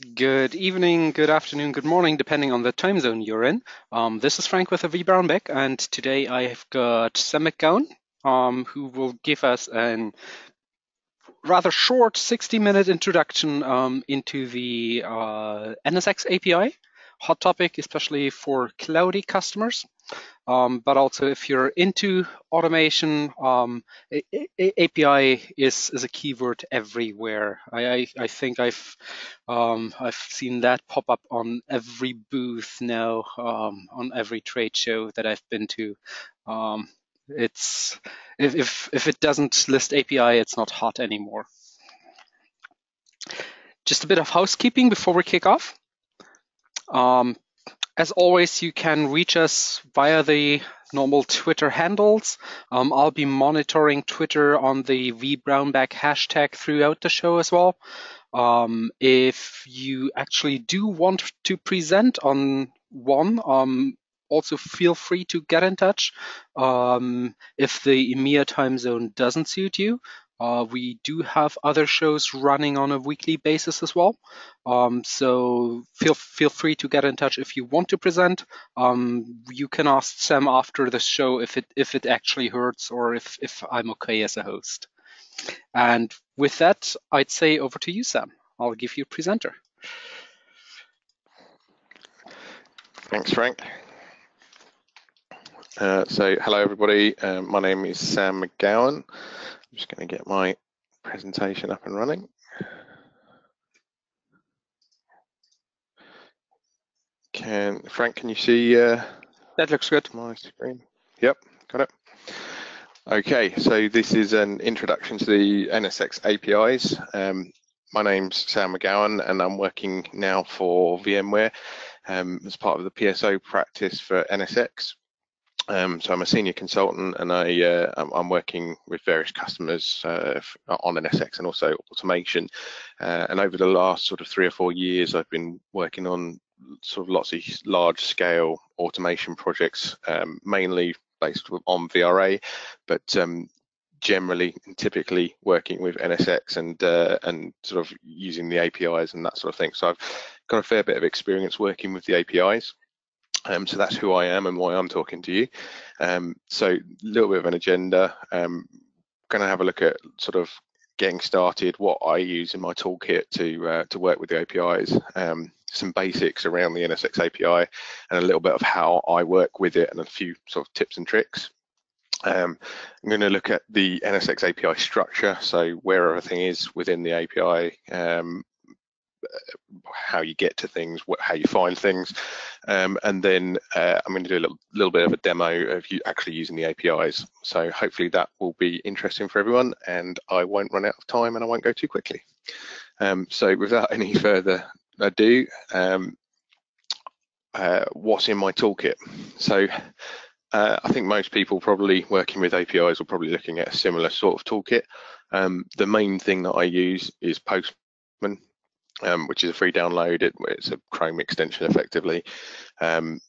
Good evening, good afternoon, good morning, depending on the time zone you're in. Um, this is Frank with vBrownBag, and today I have got Sam McGeown, um, who will give us a rather short 60-minute introduction um, into the uh, NSX API, hot topic, especially for cloudy customers. Um, but also if you're into automation, um, a- a- API is, is a keyword everywhere. I, I, I think I've um, I've seen that pop up on every booth now, um, on every trade show that I've been to. Um, it's if, if if it doesn't list API, it's not hot anymore. Just a bit of housekeeping before we kick off. Um, as always, you can reach us via the normal Twitter handles. Um, I'll be monitoring Twitter on the vBrownBag hashtag throughout the show as well. Um, if you actually do want to present on one, um, also feel free to get in touch. Um, if the EMEA time zone doesn't suit you, uh, we do have other shows running on a weekly basis as well. Um, so feel feel free to get in touch if you want to present. Um, you can ask Sam after the show if it if it actually hurts or if if I'm okay as a host. And with that, I'd say over to you, Sam. I'll give you a presenter. Thanks, Frank. Uh, so, hello everybody. Um, my name is Sam McGeown. I'm just going to get my presentation up and running. Can Frank, can you see? Uh, that looks good. My screen. Yep, got it. Okay, so this is an introduction to the NSX APIs. Um, my name's Sam McGeown, and I'm working now for VMware um, as part of the PSO practice for NSX. Um, so I'm a senior consultant and I, uh, I'm, I'm, working with various customers uh, on NSX and also automation. Uh, and over the last sort of three or four years, I've been working on sort of lots of large scale automation projects, um, mainly based on VRA, but um, generally and typically working with NSX and uh, and sort of using the APIs and that sort of thing. So I've got a fair bit of experience working with the APIs. Um, so that's who I am and why I'm talking to you. Um, so a little bit of an agenda. Um, going to have a look at sort of getting started, what I use in my toolkit to uh, to work with the APIs, um, some basics around the NSX API, and a little bit of how I work with it, and a few sort of tips and tricks. Um, I'm going to look at the NSX API structure, so where everything is within the API, um, how you get to things, what, how you find things, um, and then uh, I'm going to do a little, little, bit of a demo of you actually using the APIs. So hopefully that will be interesting for everyone, and I won't run out of time and I won't go too quickly. Um, so without any further ado, um, uh, what's in my toolkit? So uh, I think most people probably working with APIs are probably looking at a similar sort of toolkit. Um, the main thing that I use is Postman um, which is a free download. It, it's a Chrome extension effectively. Um,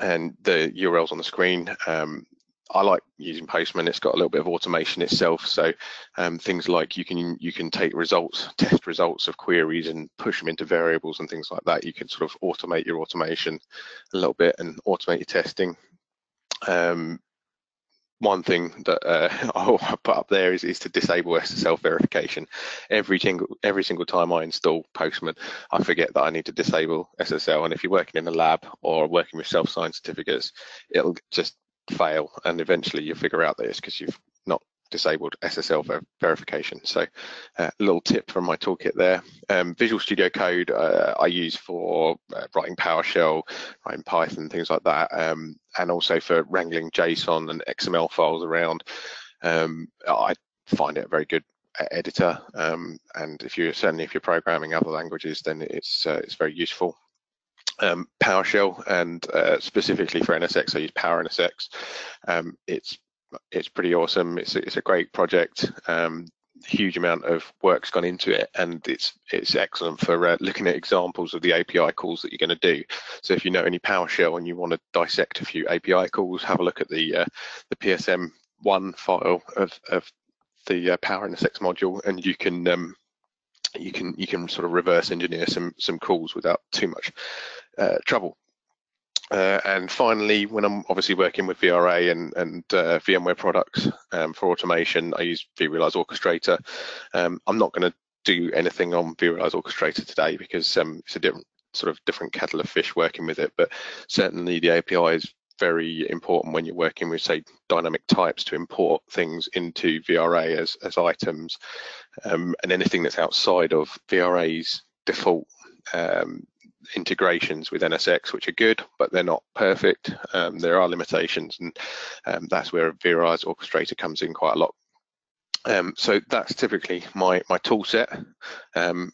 and the URL's on the screen. Um, I like using Postman. It's got a little bit of automation itself. So um, things like you can you can take results, test results of queries and push them into variables and things like that. You can sort of automate your automation a little bit and automate your testing. Um, one thing that uh, I'll put up there is, is to disable SSL verification. Every single every single time I install Postman, I forget that I need to disable SSL. And if you're working in a lab or working with self-signed certificates, it'll just fail, and eventually you'll figure out that it's because you've not disabled SSL ver verification. So a uh, little tip from my toolkit there. Um, Visual Studio Code uh, I use for uh, writing PowerShell, writing Python, things like that, um, and also for wrangling JSON and XML files around. Um, I find it a very good editor, um, and if you're certainly if you're programming other languages, then it's uh, it's very useful. Um, PowerShell and uh, specifically for NSX, I use Power NSX. Um, it's it's pretty awesome. It's it's a great project. Um, huge amount of work's gone into it, and it's it's excellent for uh, looking at examples of the API calls that you're going to do. So if you know any PowerShell and you want to dissect a few API calls, have a look at the uh, the PSM one file of of the uh, Power NSX module, and you can um, you can you can sort of reverse engineer some some calls without too much uh, trouble. Uh, and finally, when I'm obviously working with VRA and, and uh, VMware products um, for automation, I use vRealize Orchestrator. Um, I'm not going to do anything on vRealize Orchestrator today because um, it's a different sort of different kettle of fish working with it, but certainly the API is very important when you're working with say dynamic types to import things into VRA as, as items um, and anything that's outside of VRA's default um, integrations with NSX, which are good, but they're not perfect. Um, there are limitations, and um, that's where vRealize orchestrator comes in quite a lot. Um, so that's typically my my tool set. Um,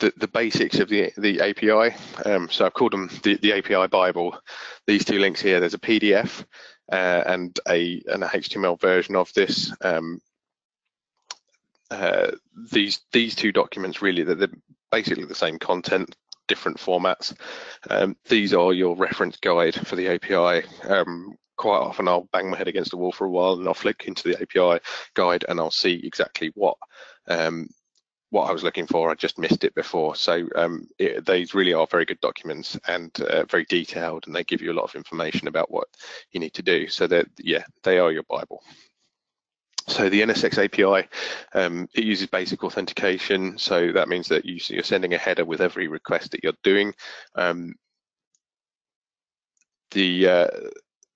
the, the basics of the the API. Um, so I've called them the, the API Bible. These two links here. There's a PDF uh, and a an HTML version of this. Um, uh, these these two documents really they're, they're basically the same content different formats. Um, these are your reference guide for the API. Um, quite often I'll bang my head against the wall for a while and I'll flick into the API guide and I'll see exactly what um, what I was looking for. I just missed it before. So um, it, these really are very good documents and uh, very detailed, and they give you a lot of information about what you need to do. So that yeah, they are your Bible. So the NSX API, um, it uses basic authentication. So that means that you, are sending a header with every request that you're doing. Um, the uh,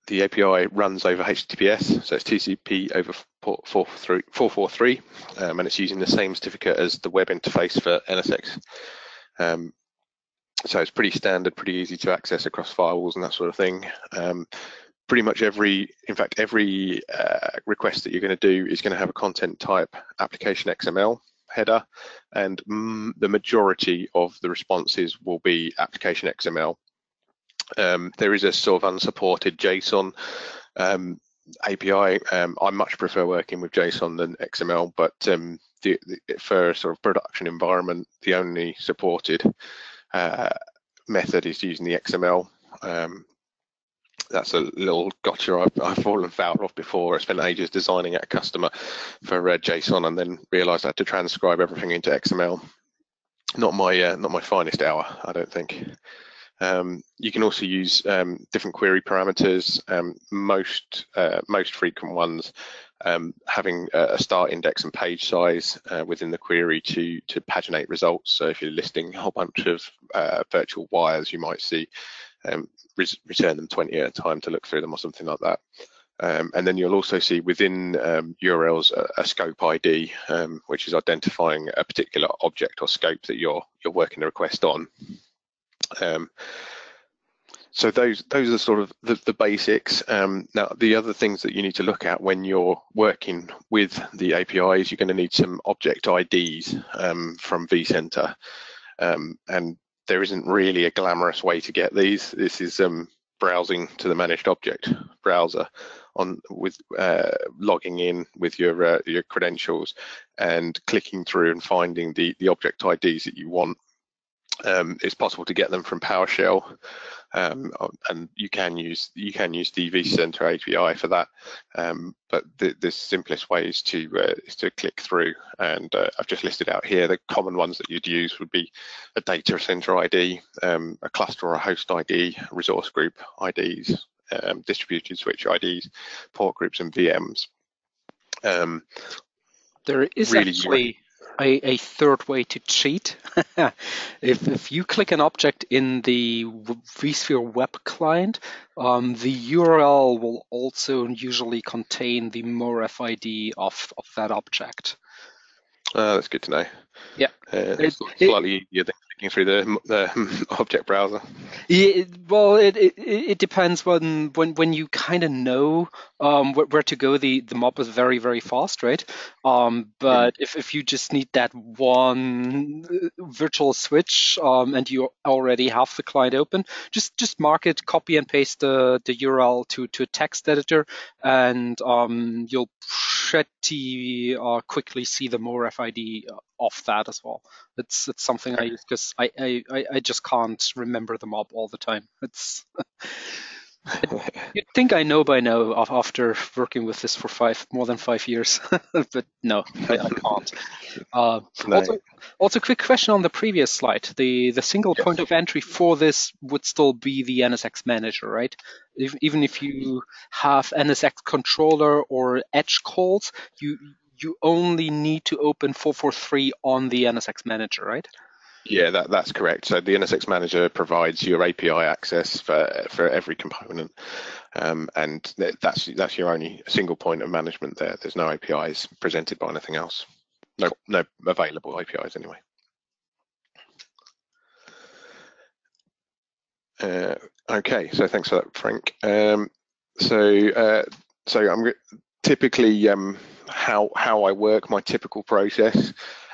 the API runs over HTTPS, so it's TCP over 443, um, and it's using the same certificate as the web interface for NSX. Um, so it's pretty standard, pretty easy to access across firewalls and that sort of thing. Um, pretty much every, in fact, every uh, request that you're going to do is going to have a content type application XML header, and mm, the majority of the responses will be application XML. Um, there is a sort of unsupported JSON um, API. Um, I much prefer working with JSON than XML, but um, the, the, for sort of production environment, the only supported uh, method is using the XML. That's a little gotcha I've, I've, fallen foul of before. I spent ages designing at a customer for uh, JSON and then realised I had to transcribe everything into XML. Not my uh, not my finest hour, I don't think. Um, you can also use um, different query parameters. Um, most uh, most frequent ones um, having a start index and page size uh, within the query to to paginate results. So if you're listing a whole bunch of uh, virtual wires, you might see um, return them 20 at a time to look through them or something like that. Um, and then you'll also see within um, URLs a, a, scope ID, um, which is identifying a particular object or scope that you're you're working the request on. Um, so those those are sort of the, the basics. Um, now the other things that you need to look at when you're working with the APIs, you're going to need some object IDs um, from vCenter, and there isn't really a glamorous way to get these. This is um, browsing to the managed object browser on with uh, logging in with your uh, your credentials and clicking through and finding the the object IDs that you want. Um, it's possible to get them from PowerShell um, and you can use you can use the vCenter API for that. Um, but the, the, simplest way is to uh, is to click through, and uh, I've just listed out here the common ones that you'd use would be a data center ID, um, a cluster or a host ID, resource group IDs, um, distributed switch IDs, port groups, and VMs. Um, there is really actually a, a third way to cheat. if, if you click an object in the vSphere web client, um, the URL will also usually contain the MoRef ID of, of that object. Uh, that's good to know. Yeah. Uh, it's it, slightly it, easier than clicking through the, the object browser. Yeah, well, it, it, it depends when when when you kind of know um, where, where, to go. The the mob is very very fast, right? Um, but mm. if, if you just need that one virtual switch um, and you already have the client open, just just mark it, copy and paste the the URL to to a text editor, and um, you'll pretty uh, quickly see the MoRef ID off that as well. It's it's something I use because I, I I just can't remember them up all the time. It's You'd think I know by now after working with this for five more than five years, but no, I, I can't. Uh, no. Also, also, quick question on the previous slide. The the single yes. point of entry for this would still be the NSX manager, right? If, even if you have NSX controller or Edge calls, you you only need to open 443 on the NSX manager, right? Yeah, that, that's correct. So the NSX Manager provides your API access for for every component, um, and that's that's your only single point of management there. There's no APIs presented by anything else. No, no available APIs anyway. Uh, okay, so thanks for that, Frank. Um, so uh, so I'm typically um, how how I work. My typical process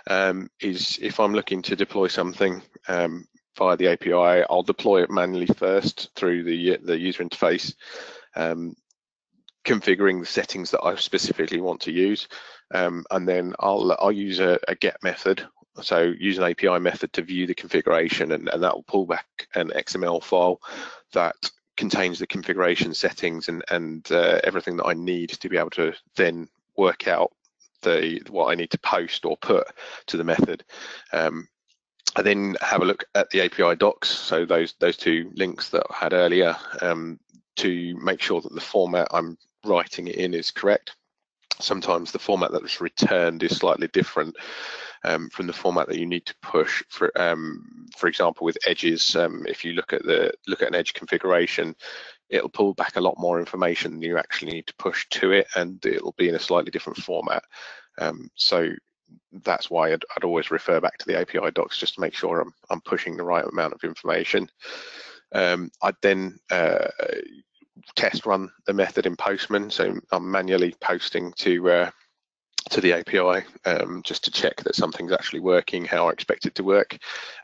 um, is if I'm looking to deploy something um, via the API, I'll deploy it manually first through the the user interface, um, configuring the settings that I specifically want to use, um, and then I'll I'll use a, a, get method. So use an API method to view the configuration, and, and that will pull back an XML file that contains the configuration settings and and uh, everything that I need to be able to then work out the what I need to post or put to the method. Um, I then have a look at the API docs, so those those two links that I had earlier, um, to make sure that the format I'm writing it in is correct. Sometimes the format that was returned is slightly different um, from the format that you need to push. For um, for example, with edges, um, if you look at the look at an edge configuration, it'll pull back a lot more information than you actually need to push to it, and it'll be in a slightly different format. Um, so that's why I'd, I'd, always refer back to the API docs just to make sure I'm, I'm pushing the right amount of information. Um, I'd then uh, test run the method in Postman, so I'm manually posting to uh, to the API um, just to check that something's actually working how I expect it to work.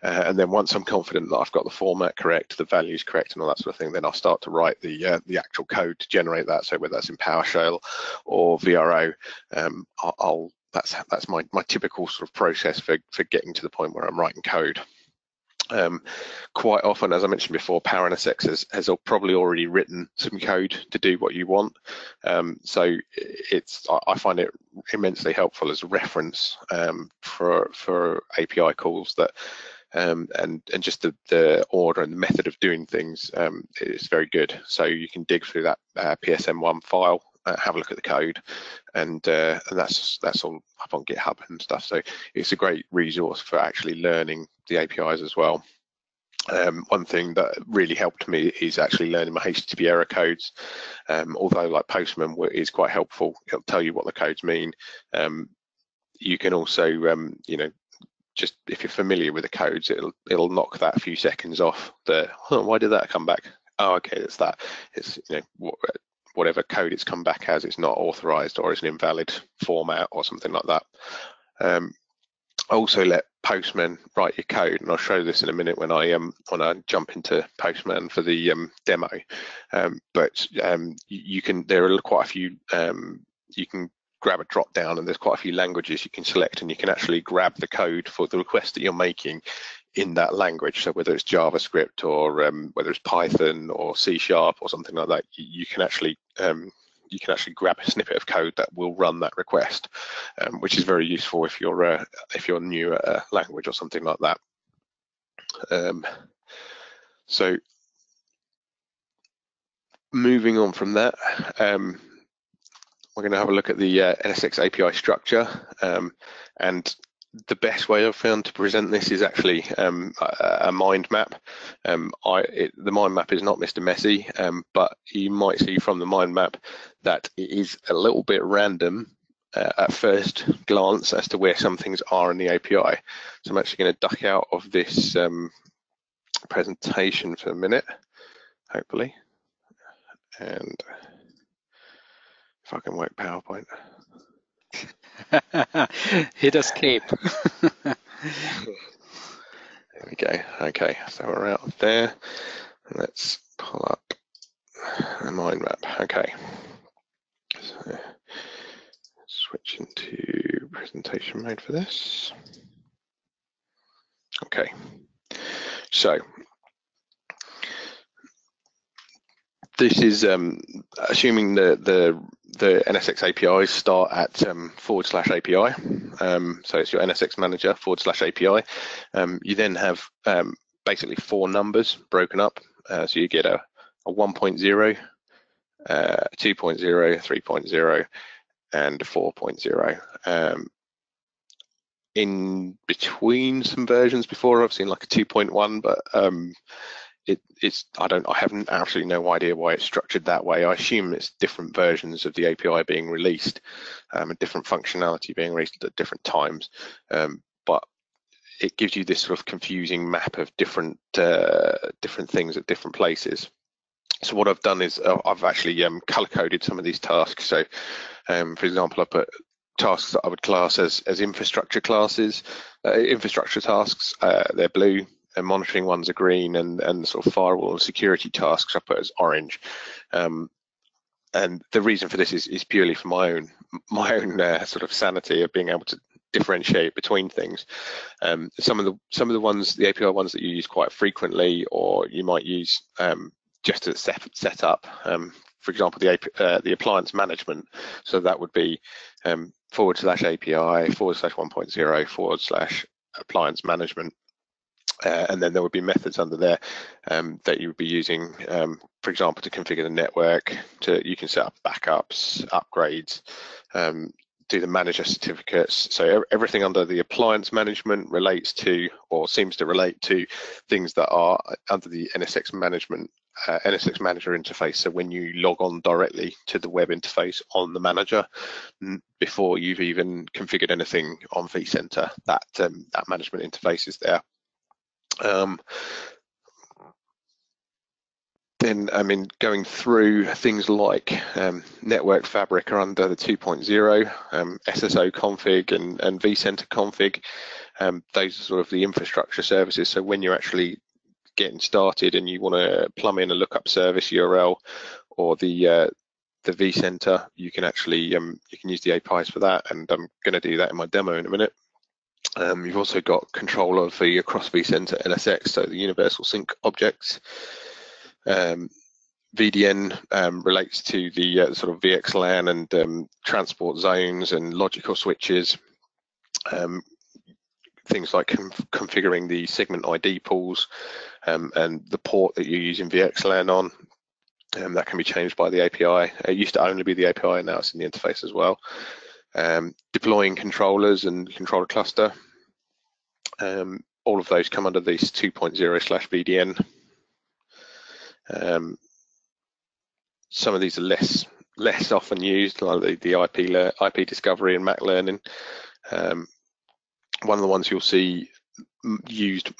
Uh, and then once I'm confident that I've got the format correct, the values correct, and all that sort of thing, then I'll start to write the uh, the actual code to generate that. So whether that's in PowerShell or VRO, um, I'll, I'll that's that's my my typical sort of process for for getting to the point where I'm writing code. Um, quite often, as I mentioned before, PowerNSX has, has probably already written some code to do what you want. Um, so it's I find it immensely helpful as a reference um, for for API calls that um, and and just the, the order and the method of doing things um, is very good. So you can dig through that uh, PSM1 file uh, have a look at the code, and uh, and that's that's all up on GitHub and stuff. So it's a great resource for actually learning the APIs as well. Um, one thing that really helped me is actually learning my HTTP error codes. Um, although like Postman is quite helpful, it'll tell you what the codes mean. Um, you can also, um, you know, just if you're familiar with the codes, it'll it'll knock that a few seconds off. The oh, why did that come back? Oh, okay, it's that. It's you know what, whatever code it's come back as, it's not authorized or it's an invalid format or something like that. Um, also let Postman write your code, and I'll show this in a minute when I um when I jump into Postman for the um, demo. Um, but um, you, can there are quite a few um, you can grab a drop down and there's quite a few languages you can select and you can actually grab the code for the request that you're making in that language. So whether it's JavaScript or um, whether it's Python or C Sharp or something like that, you, can actually um, you can actually grab a snippet of code that will run that request, um, which is very useful if you're uh, if you're new at a language or something like that. Um, so moving on from that, um, we're going to have a look at the uh, NSX API structure um, and the best way I've found to present this is actually um, a, a, mind map. Um, I, it, the mind map is not Mr. Messy, um, but you might see from the mind map that it is a little bit random uh, at first glance as to where some things are in the API. So I'm actually going to duck out of this um, presentation for a minute, hopefully, and if I can work PowerPoint. Hit escape. there we go. Okay, so we're out there. Let's pull up a mind map. Okay. So switch into presentation mode for this. Okay. So this is um, assuming the, the the NSX APIs start at um, forward slash API. Um, so it's your NSX manager forward slash API. Um, you then have um, basically four numbers broken up. Uh, so you get a, a 1.0, uh, 2.0, 3.0, and 4.0. Um, in between some versions before, I've seen like a 2.1, but um, it, it's I don't I haven't absolutely no idea why it's structured that way. I assume it's different versions of the API being released, um, and different functionality being released at different times. Um, but it gives you this sort of confusing map of different uh, different things at different places. So what I've done is uh, I've actually um, color coded some of these tasks. So, um, for example, I put tasks that I would class as as infrastructure classes, uh, infrastructure tasks. Uh, they're blue and monitoring ones are green and, and sort of firewall and security tasks I put as orange. Um, and the reason for this is, is purely for my own my own uh, sort of sanity of being able to differentiate between things. Um, some of the some of the ones the API ones that you use quite frequently, or you might use um, just to set set up. Um, for example, the uh, the appliance management. So that would be um, forward slash API forward slash 1.0 forward slash appliance management uh, and then there would be methods under there um, that you would be using, um, for example, to configure the network. To you can set up backups, upgrades, um, do the manager certificates. So everything under the appliance management relates to, or seems to relate to, things that are under the NSX management uh, NSX manager interface. So when you log on directly to the web interface on the manager, before you've even configured anything on vCenter, that um, that management interface is there. Um, then, I mean, going through things like um, network fabric are under the 2.0, um, SSO config and, and vCenter config. Um, those are sort of the infrastructure services. So when you're actually getting started and you want to plumb in a lookup service URL or the uh, the vCenter, you can actually um, you can use the APIs for that, and I'm going to do that in my demo in a minute. Um, you've also got control of the across vCenter NSX, so the universal sync objects. Um, VDN um, relates to the uh, sort of VXLAN and um, transport zones and logical switches. Um, things like configuring the segment ID pools um, and the port that you're using VXLAN on. That can be changed by the API. It used to only be the API, now it's in the interface as well um, deploying controllers and controller cluster. Um, all of those come under this 2.0 slash VDN. Um, some of these are less less often used, like the, the IP IP discovery and Mac learning. Um, one of the ones you'll see used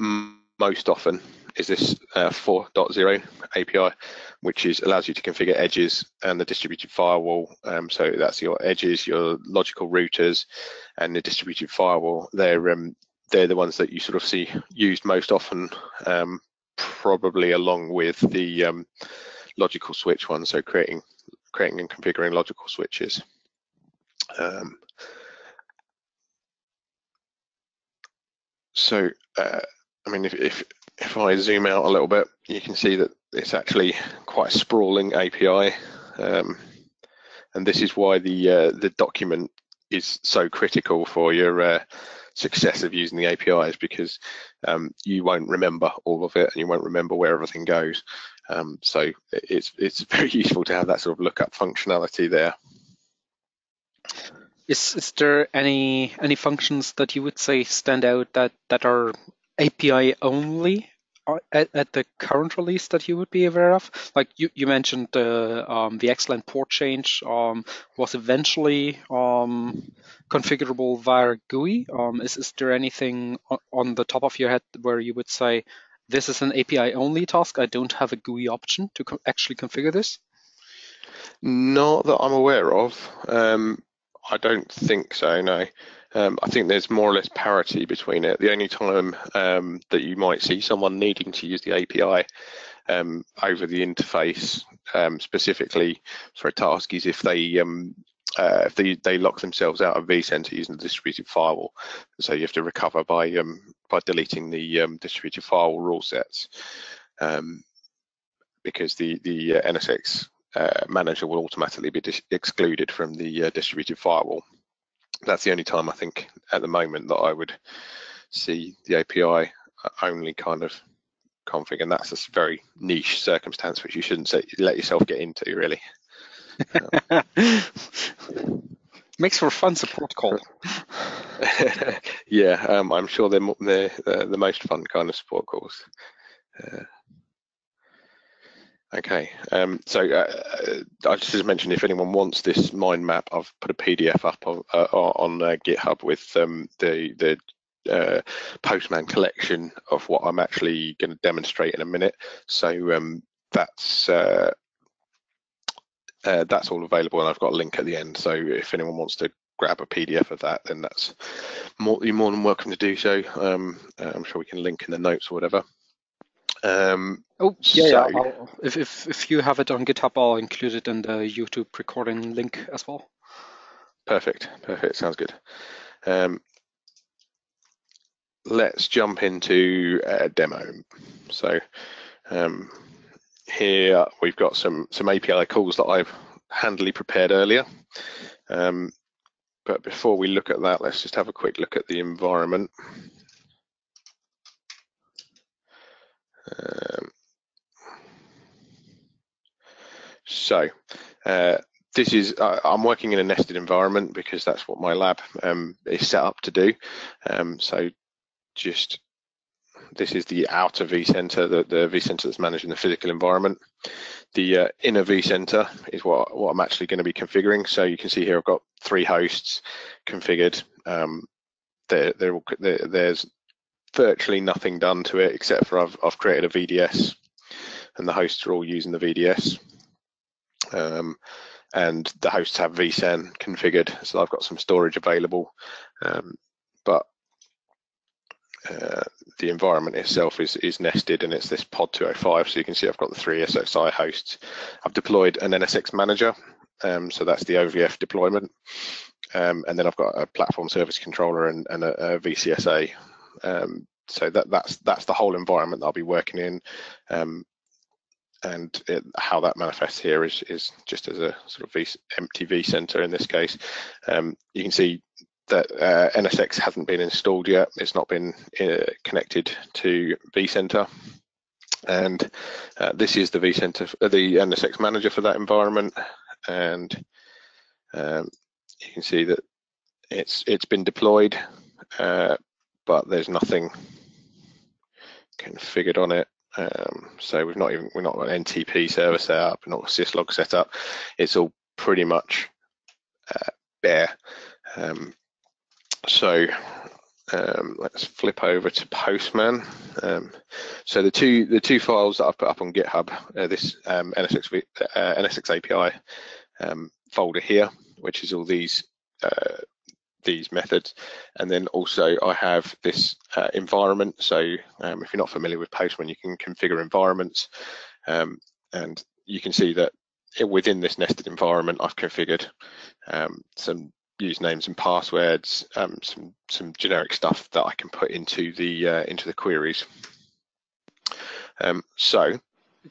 most often is this uh, 4.0 API, which is allows you to configure edges and the distributed firewall. Um, so that's your edges, your logical routers, and the distributed firewall. They're um, they're the ones that you sort of see used most often, um, probably along with the um, logical switch one. So creating creating and configuring logical switches. Um, so uh, I mean, if, if if I zoom out a little bit, you can see that it's actually quite a sprawling API. Um, and this is why the uh, the document is so critical for your uh, success of using the APIs because um, you won't remember all of it and you won't remember where everything goes. Um, so it's it's very useful to have that sort of lookup functionality there. Is is there any any functions that you would say stand out that that are API only at, at, the current release that you would be aware of? Like you, you mentioned the um, the VXLAN port change um, was eventually um, configurable via GUI. Um, is, is there anything on the top of your head where you would say this is an API only task? I don't have a GUI option to co actually configure this. Not that I'm aware of. Um, I don't think so. No. Um, I think there's more or less parity between it. The only time um, that you might see someone needing to use the API um, over the interface um, specifically for a task is if they um, uh, if they, they lock themselves out of vCenter using the distributed firewall. So you have to recover by um, by deleting the distributed firewall rule sets. because the the uh, NSX uh, manager will automatically be excluded from the uh, distributed firewall. That's the only time I think at the moment that I would see the API only kind of config, and that's a very niche circumstance which you shouldn't say, let yourself get into really. Makes for a fun support call. yeah, um, I'm sure they're, they're uh, the most fun kind of support calls. Uh, okay, um, so uh, I just mentioned if anyone wants this mind map, I've put a PDF up on, uh, on uh, GitHub with um, the the uh, Postman collection of what I'm actually going to demonstrate in a minute. So um, that's uh, uh, that's all available, and I've got a link at the end. So if anyone wants to grab a PDF of that, then that's more, you're more than welcome to do so. Um, I'm sure we can link in the notes or whatever. Um, oh yeah, so, yeah. if if if you have it on GitHub, I'll include it in the YouTube recording link as well. Perfect, perfect. Sounds good. Um, let's jump into a demo. So um, here we've got some some API calls that I've handily prepared earlier. Um, but before we look at that, let's just have a quick look at the environment. Um, so uh, this is uh, I'm working in a nested environment because that's what my lab um, is set up to do. Um, so just this is the outer vCenter, the, the vCenter that's managing the physical environment. The uh, inner vCenter is what, what I'm actually going to be configuring. So you can see here I've got three hosts configured. Um, they're, they're, they're, there's virtually nothing done to it except for I've, I've created a VDS and the hosts are all using the VDS. Um, and the hosts have vSAN configured, so I've got some storage available. Um, but uh, the environment itself is, is nested and it's this pod 205. So you can see I've got the three ESXi hosts. I've deployed an NSX manager. Um, so that's the OVF deployment. Um, and then I've got a platform service controller and, and a, a, VCSA. Um, so that, that's that's the whole environment that I'll be working in. And it, how that manifests here is, is just as a sort of v, empty vCenter in this case. Um, you can see that uh, NSX hasn't been installed yet. It's not been uh, connected to vCenter. And uh, this is the vCenter, uh, the NSX manager for that environment. And um, you can see that it's it's been deployed, uh, but there's nothing configured on it. Um, so we've not even we're not an NTP server set up, not a syslog set up. It's all pretty much uh, bare. Um, so um, let's flip over to Postman. Um, so the two the two files that I've put up on GitHub, uh, this um, NSX uh, NSX API um, folder here, which is all these uh, these methods, and then also I have this uh, environment. So um, if you're not familiar with Postman, you can configure environments, um, and you can see that within this nested environment, I've configured some usernames and passwords, um, some some generic stuff that I can put into the uh, into the queries. Um, so,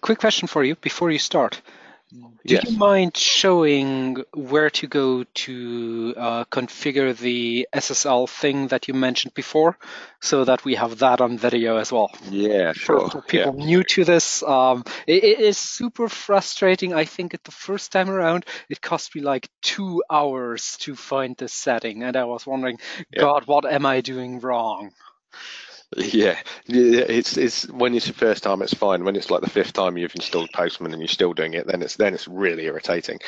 quick question for you before you start. Do yes. you mind showing where to go to uh, configure the SSL thing that you mentioned before, so that we have that on video as well? Yeah, sure. For, people new to this, um, it, it is super frustrating. I think at the first time around, it cost me like two hours to find this setting, and I was wondering, yeah. God, what am I doing wrong? Yeah, it's it's when it's the first time it's fine. When it's like the fifth time you've installed Postman and you're still doing it, then it's then it's really irritating.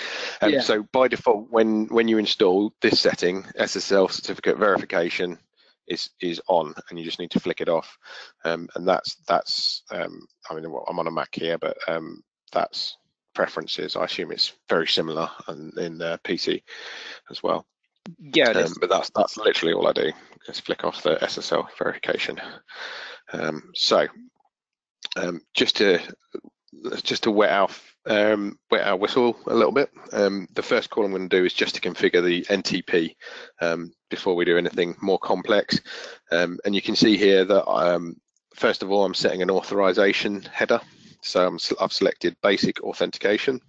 Um, yeah. So by default, when when you install this setting, SSL certificate verification is is on, and you just need to flick it off. Um, and that's that's um, I mean I'm on a Mac here, but um, that's preferences. I assume it's very similar in, in the PC as well. Yeah, um, but that's that's literally all I do. Just flick off the SSL verification. Um, so um, just to just to wet our um, wet our whistle a little bit. Um, the first call I'm going to do is just to configure the NTP um, before we do anything more complex. and you can see here that first of all I'm setting an authorization header So I'm, I've selected basic authentication.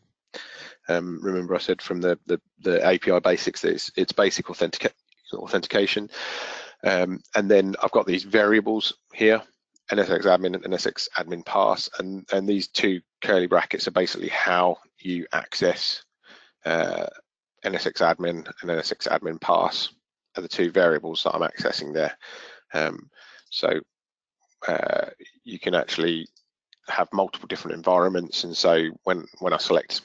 Um, remember I said from the, the, the API basics that it's, it's basic authentica authentication. Um, and then I've got these variables here, NSX admin and NSX admin pass, and, and these two curly brackets are basically how you access uh, NSX admin and NSX admin pass are the two variables that I'm accessing there. Um, so uh, you can actually have multiple different environments. And so when, when I select,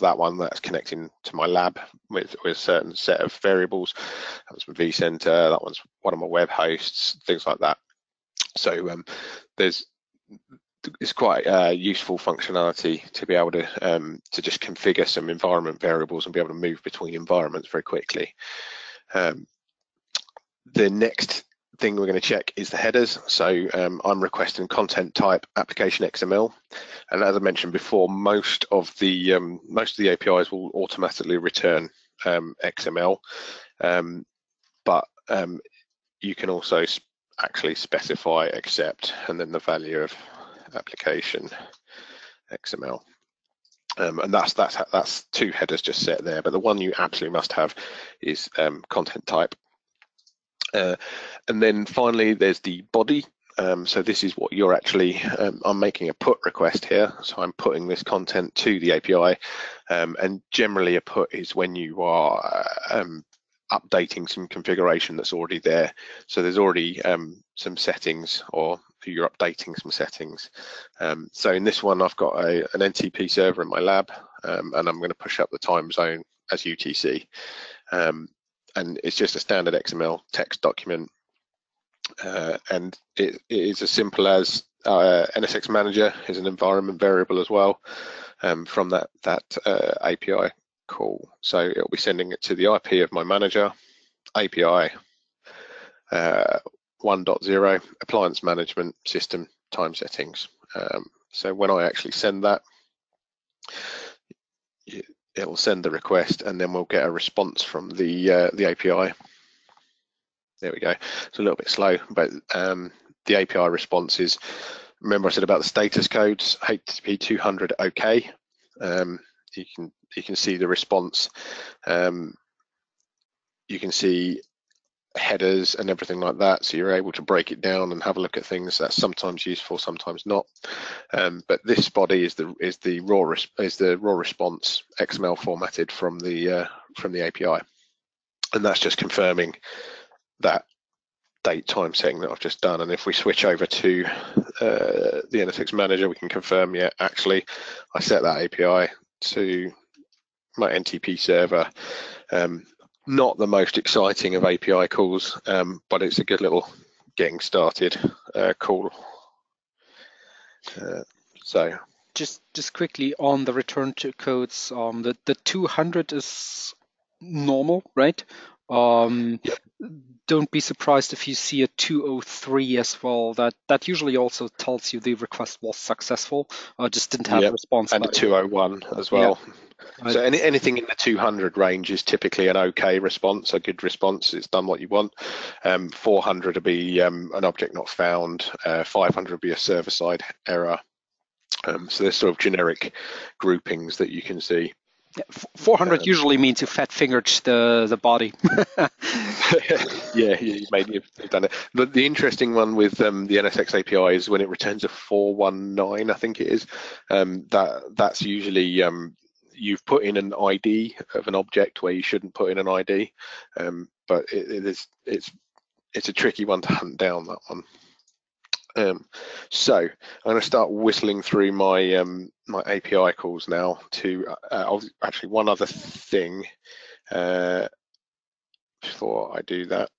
that one that's connecting to my lab with, with a certain set of variables, That's my vCenter, that one's one of my web hosts, things like that. So um, there's it's quite uh, useful functionality to be able to um, to just configure some environment variables and be able to move between environments very quickly. Um, the next thing we're going to check is the headers. So um, I'm requesting content type application XML, and as I mentioned before, most of the um, most of the APIs will automatically return um, XML, um, but um, you can also actually specify accept and then the value of application XML. Um, and that's that's that's two headers just set there. But the one you absolutely must have is um, content type. Uh, and then finally, there's the body. Um, so this is what you're actually. Um, I'm making a put request here, so I'm putting this content to the API. Um, and generally, a put is when you are um, updating some configuration that's already there. So there's already some settings or you're updating some settings. Um, so in this one, I've got a, an NTP server in my lab, um, and I'm going to push up the time zone as UTC. Um, and it's just a standard XML text document. Uh, and it, it is as simple as uh, NSX Manager is an environment variable as well um, from that, that uh, API call. So it'll be sending it to the IP of my manager, API, uh, 1.0 appliance management system time settings. Um, so when I actually send that, it will send the request and then we'll get a response from the uh, the API. There we go. It's a little bit slow, but um, the API response is, remember I said about the status codes, HTTP 200 OK. Um, you can you can see the response. Um, you can see headers and everything like that so you're able to break it down and have a look at things that's sometimes useful sometimes not. Um, but this body is the is the raw is the raw response xml formatted from the uh, from the api and that's just confirming that date time setting that I've just done. And if we switch over to uh, the NSX manager we can confirm yeah actually I set that API to my NTP server. Um, not the most exciting of API calls, um, but it's a good little getting started uh, call. Uh, so just just quickly on the return to codes, um, the the 200 is normal, right? Um. Don't be surprised if you see a 203 as well. That that usually also tells you the request was successful. I just didn't have a response. And a 201 as well. Yeah. So any, anything in the 200 range is typically an okay response, a good response. It's done what you want. Um, 400 would be um, an object not found. Uh, 500 would be a server-side error. Um, so there's sort of generic groupings that you can see. 400 um, usually means you fat fingered the the body. yeah, you maybe have done it. But the interesting one with um, the NSX API is when it returns a 419, I think it is. Um, that that's usually um, you've put in an ID of an object where you shouldn't put in an ID. Um, but it, it is it's it's a tricky one to hunt down that one. Um, so I'm going to start whistling through my um, my API calls now to uh, actually one other thing uh, before I do that.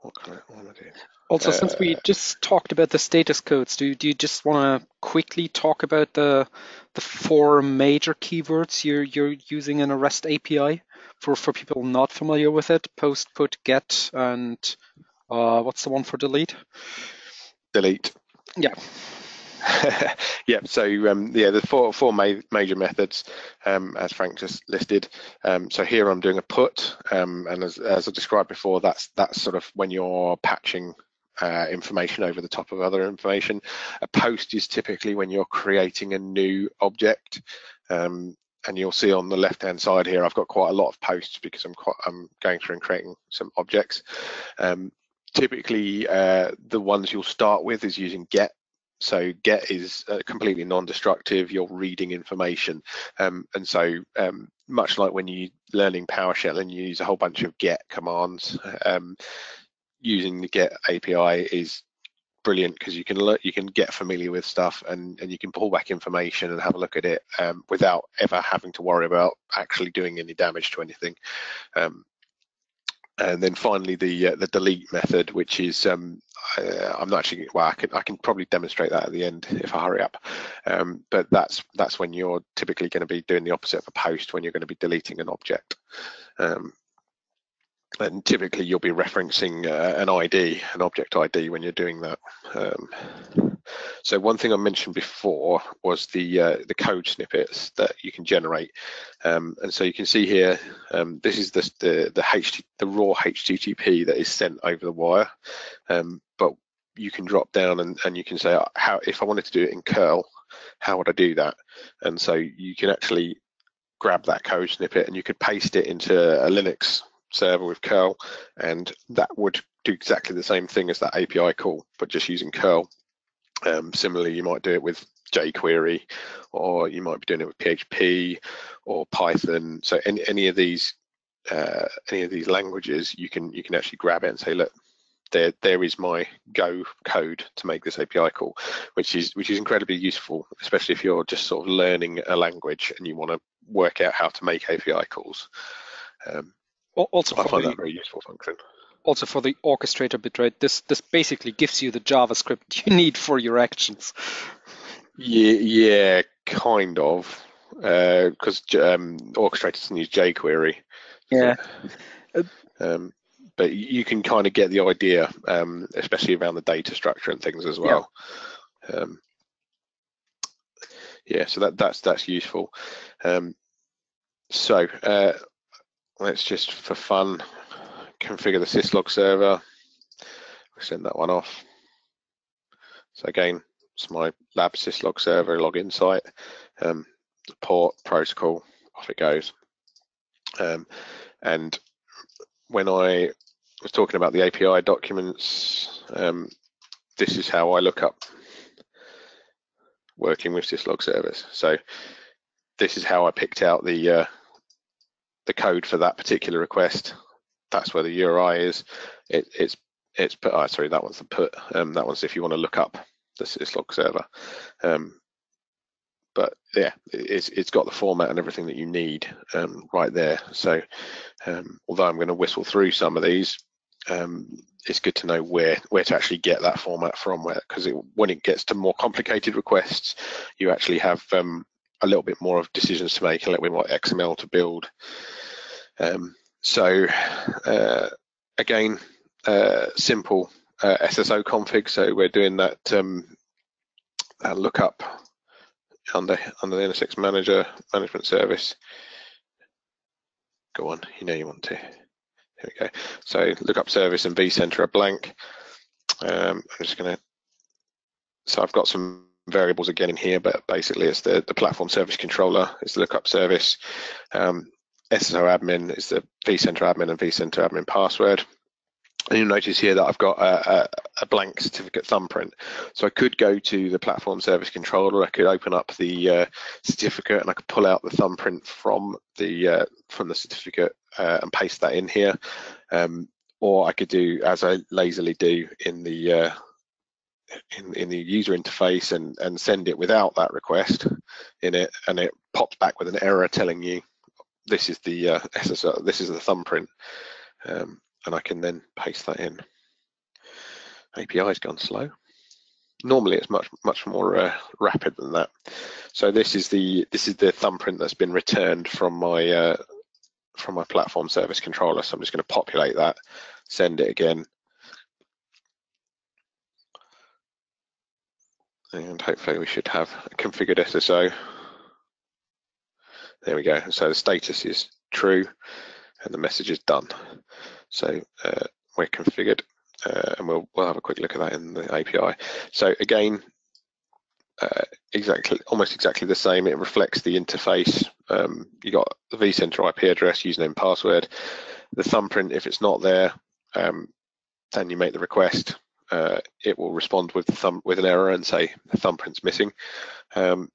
What can I want to do? Also, uh, since we uh, just talked about the status codes, do, do you just want to quickly talk about the the four major keywords you're you're using in a REST API for for people not familiar with it? Post, put, get, and uh, what's the one for delete? Delete. Yeah. yeah, so um, yeah, the four four ma major methods, um, as Frank just listed. Um, so here I'm doing a put, um, and as, as I described before, that's that's sort of when you're patching uh, information over the top of other information. A post is typically when you're creating a new object. Um, and you'll see on the left hand side here, I've got quite a lot of posts because I'm quite, I'm going through and creating some objects. Um, typically, uh, the ones you'll start with is using get. So get is uh, completely non-destructive. You're reading information, um, and so um, much like when you're learning PowerShell and you use a whole bunch of get commands, um, using the get API is brilliant because you can you can get familiar with stuff and and you can pull back information and have a look at it um, without ever having to worry about actually doing any damage to anything. Um, and then finally the uh, the delete method, which is um, uh, I'm not actually well, I can I can probably demonstrate that at the end if I hurry up. Um, but that's that's when you're typically going to be doing the opposite of a post when you're going to be deleting an object. Um, and typically you'll be referencing uh, an ID, an object ID when you're doing that. So one thing I mentioned before was the uh, the code snippets that you can generate, um, and so you can see here um, this is the the the, HT, the raw HTTP that is sent over the wire, um, but you can drop down and, and you can say uh, how if I wanted to do it in curl, how would I do that? And so you can actually grab that code snippet and you could paste it into a Linux server with curl and that would do exactly the same thing as that API call but just using curl um, similarly you might do it with jQuery or you might be doing it with PHP or Python so any, any of these uh, any of these languages you can you can actually grab it and say look there there is my go code to make this API call, which is which is incredibly useful, especially if you're just sort of learning a language and you want to work out how to make API calls. Um, also I find that very useful function. Also for the orchestrator bit, right? This this basically gives you the JavaScript you need for your actions. Yeah, yeah, kind of, because uh, um, orchestrators use jQuery. Yeah. Um, but you can kind of get the idea, um, especially around the data structure and things as well. Yeah, um, yeah so that that's that's useful. Um, so uh, let's just for fun configure the syslog server. We send that one off. So again, it's my lab syslog server Log Insight. Um, port protocol, off it goes. Um, and when I was talking about the API documents, um, this is how I look up working with syslog servers. So this is how I picked out the uh, the code for that particular request. That's where the URI is. It, it's it's put. Oh, sorry, that one's the put. Um, that one's if you want to look up the syslog server. Um, but yeah, it's it's got the format and everything that you need um, right there. So um, although I'm going to whistle through some of these, um, it's good to know where where to actually get that format from. Where because when it gets to more complicated requests, you actually have um, a little bit more of decisions to make, a little bit more XML to build. Um, so uh, again, uh, simple uh, SSO config. So we're doing that, um, that lookup under under the NSX Manager management service. Go on, you know you want to. Here we go. So lookup service and vCenter are blank. Um, I'm just going to. So I've got some variables again in here, but basically it's the, the platform service controller, it's the lookup service. Um, SSO admin is the vCenter admin and vCenter admin password. And you'll notice here that I've got a, a, a, blank certificate thumbprint. So I could go to the platform service controller, I could open up the uh, certificate and I could pull out the thumbprint from the uh, from the certificate uh, and paste that in here. Um, or I could do as I lazily do in the uh, in, in the user interface and, and send it without that request in it, and it pops back with an error telling you this is the uh, SSL, this is the thumbprint, um, and I can then paste that in. API's gone slow. Normally, it's much much more uh, rapid than that. So this is the this is the thumbprint that's been returned from my uh, from my platform service controller. So I'm just going to populate that, send it again, and hopefully we should have a configured SSO. There we go. So the status is true and the message is done. So uh, we're configured. uh, and we'll we'll have a quick look at that in the API. So again, uh, exactly almost exactly the same. It reflects the interface. Um, you got the vCenter IP address, username, password, the thumbprint. If it's not there, um, then you make the request. Uh, it will respond with thumb with an error and say the thumbprint's missing. Um,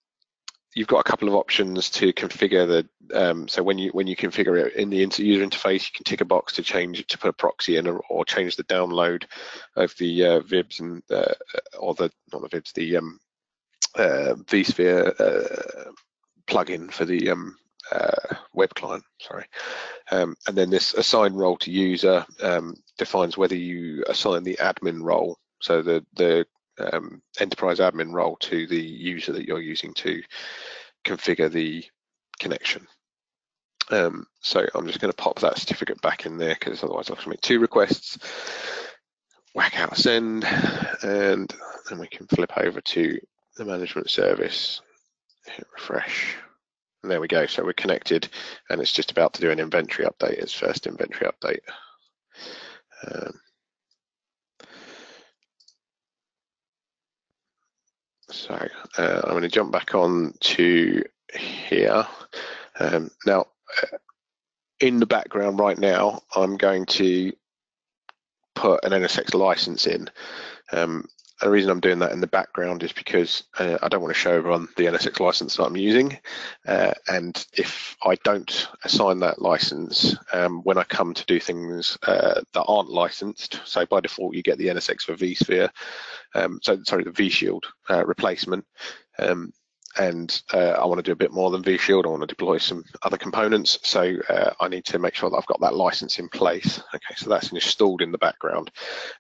you've got a couple of options to configure the. Um, so when you when you configure it in the user interface, you can tick a box to change it to put a proxy in, or, or change the download of the uh, VIBs and uh, or the not the VIBs, the um, uh, vSphere uh, plugin for the um, uh, web client, sorry. Um, and then this assign role to user um, defines whether you assign the admin role, so the, the um, enterprise admin role to the user that you're using to configure the connection. Um, so I'm just going to pop that certificate back in there because otherwise I'll make two requests. Whack out send, and then we can flip over to the management service, hit refresh, and there we go. So we're connected and it's just about to do an inventory update, its first inventory update. Um, so uh, I'm going to jump back on to here. Um, now, uh, in the background right now, I'm going to put an NSX license in. Um, the reason I'm doing that in the background is because uh, I don't want to show everyone the NSX license that I'm using. Uh, and if I don't assign that license, um, when I come to do things uh, that aren't licensed, so by default you get the NSX for vSphere, um, so sorry, the vShield uh, replacement, um, and uh, I want to do a bit more than vShield. I want to deploy some other components, so uh, I need to make sure that I've got that license in place. Okay, so that's installed in the background.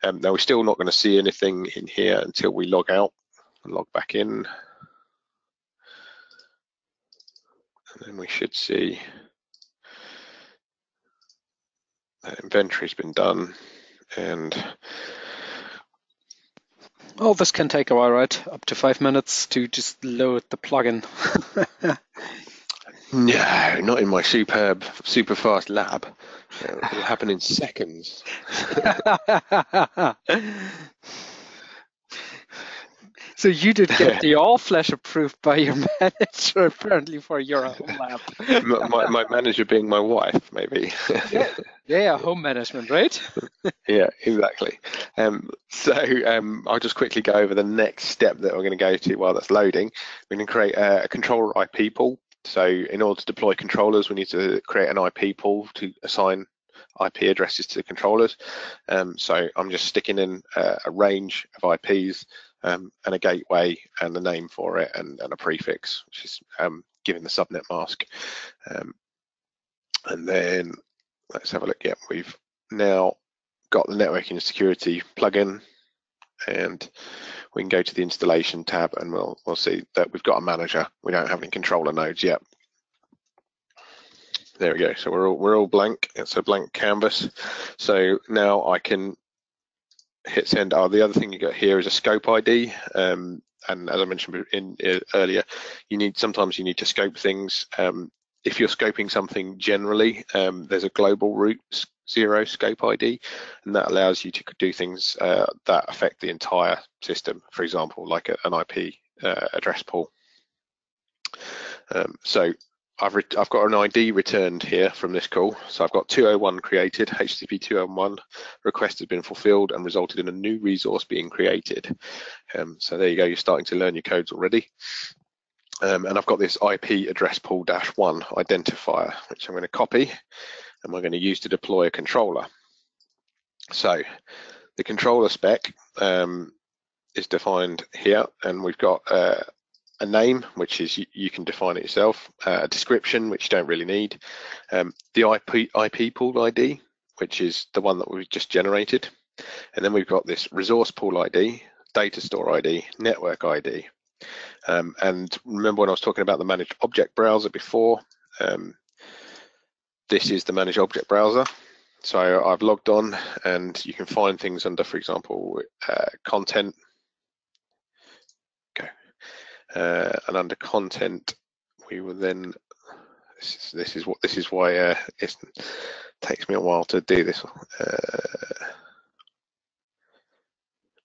Um, now we're still not going to see anything in here until we log out and log back in. And then we should see that inventory's been done and Oh, this can take a while, right? Up to five minutes to just load the plugin. no, not in my superb, super fast lab. It'll happen in seconds. So you did get the all flash approved by your manager apparently for your home lab. my, my manager being my wife, maybe. yeah. yeah, home management, right? yeah, exactly. Um, so um, I'll just quickly go over the next step that we're going to go to while that's loading. We're going to create a, a controller IP pool. So in order to deploy controllers, we need to create an IP pool to assign IP addresses to the controllers. Um, so I'm just sticking in uh, a range of IPs um, and a gateway and a name for it and, and a prefix, which is um, giving the subnet mask. Um, and then let's have a look. Yeah, we've now got the networking and security plugin and we can go to the installation tab and we'll we'll see that we've got a manager. We don't have any controller nodes yet. There we go. So we're all we're all blank. It's a blank canvas. So now I can hit send. Oh, the other thing you got here is a scope ID. Um, and as I mentioned in, in, earlier, you need sometimes you need to scope things. Um, if you're scoping something generally, um, there's a global root zero scope ID, and that allows you to do things uh, that affect the entire system. For example, like a, an IP uh, address pool. Um, so I've, I've got an ID returned here from this call. So I've got 201 created, HTTP 201 request has been fulfilled and resulted in a new resource being created. Um, so there you go, you're starting to learn your codes already. Um, and I've got this IP address pool dash one identifier, which I'm going to copy and we're going to use to deploy a controller. So the controller spec um, is defined here and we've got uh, a name, which is you, you can define it yourself, uh, a description, which you don't really need, um, the IP, IP pool ID, which is the one that we've just generated, and then we've got this resource pool ID, data store ID, network ID. Um, and remember when I was talking about the managed object browser before, um, this is the managed object browser. So I've logged on and you can find things under, for example, uh, content, uh, and under content, we will then, this is, this is what, this is why uh, it takes me a while to do this. Uh,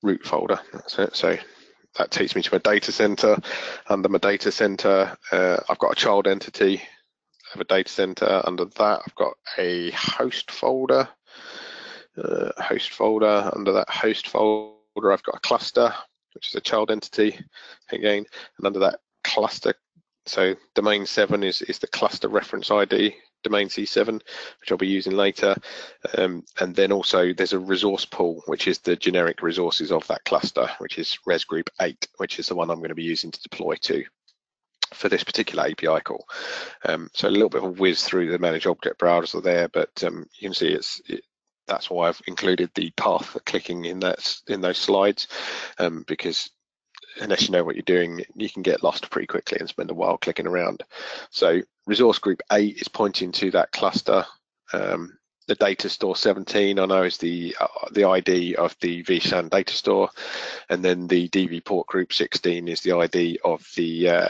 root folder. That's it. So that takes me to my data center. Under my data center, uh, I've got a child entity of a data center. Under that, I've got a host folder. Uh, host folder. Under that host folder, I've got a cluster, which is a child entity again. And under that cluster, so domain seven is, is the cluster reference ID domain C7, which I'll be using later. Um, and then also there's a resource pool, which is the generic resources of that cluster, which is res group 8, which is the one I'm going to be using to deploy to for this particular API call. Um, so a little bit of a whiz through the manage object browser there, but um, you can see it's it, that's why I've included the path for clicking in that in those slides um, because unless you know what you're doing, you can get lost pretty quickly and spend a while clicking around. So resource group eight is pointing to that cluster. Um, the data store 17 I know is the uh, the ID of the vSAN data store, and then the DV port group 16 is the ID of the uh,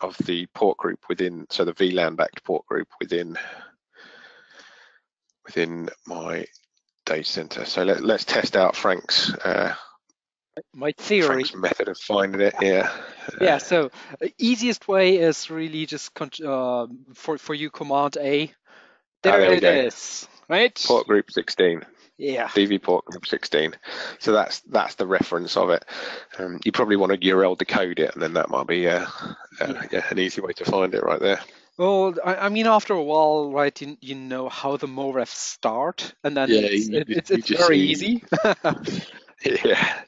of the port group within so the VLAN backed port group within within my center. So let, us test out Frank's uh, my theory Frank's method of finding it yeah. Yeah so uh, easiest way is really just uh, for for you command a. There, oh, there it is right? Port group 16 yeah. Dv port group 16 so that's that's the reference of it. Um, you probably want to url decode it and then that might be uh, uh, yeah, an easy way to find it right there well, I, I, mean, after a while, right? You, you know how the MoRefs start, and then yeah, it's, you, it, it's, it's very see, easy. yeah,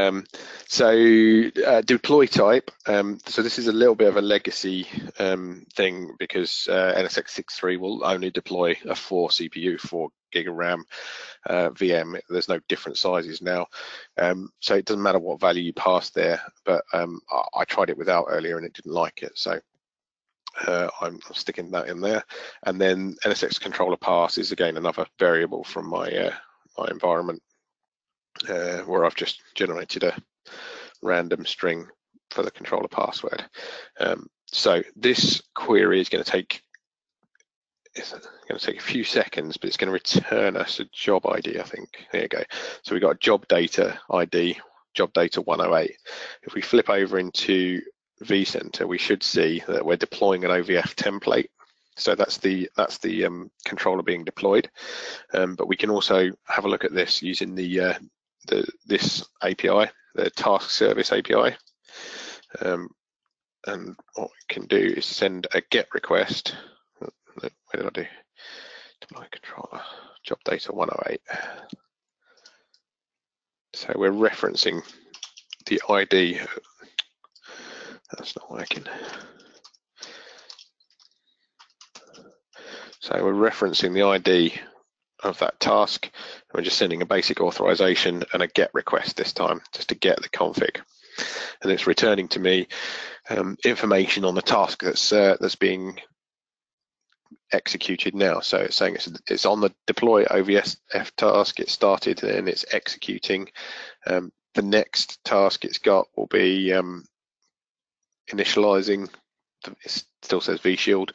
um, so uh, deploy type. Um, so this is a little bit of a legacy um, thing because uh, NSX63 will only deploy a four CPU, four gig of RAM uh, VM. There's no different sizes now, um, so it doesn't matter what value you pass there. But um, I, I, tried it without earlier and it didn't like it, so. Uh, I'm, sticking that in there, and then NSX controller pass is again another variable from my uh, my environment uh, where I've just generated a random string for the controller password. Um, so this query is going to take it's going to take a few seconds, but it's going to return us a job ID, I think. There you go. So we've got job data ID, job data 108. If we flip over into vCenter, we should see that we're deploying an OVF template. So that's the that's the um, controller being deployed. Um, but we can also have a look at this using the uh, the, this API, the task service API. Um, and what we can do is send a GET request. Where did I do? Deploy controller, job data 108. So we're referencing the ID. That's not working. So we're referencing the ID of that task. We're just sending a basic authorization and a GET request this time, just to get the config. And it's returning to me um, information on the task that's uh, that's being executed now. So it's saying it's, it's on the deploy OVF task, it started and it's executing. Um, the next task it's got will be um, initializing, it still says vShield,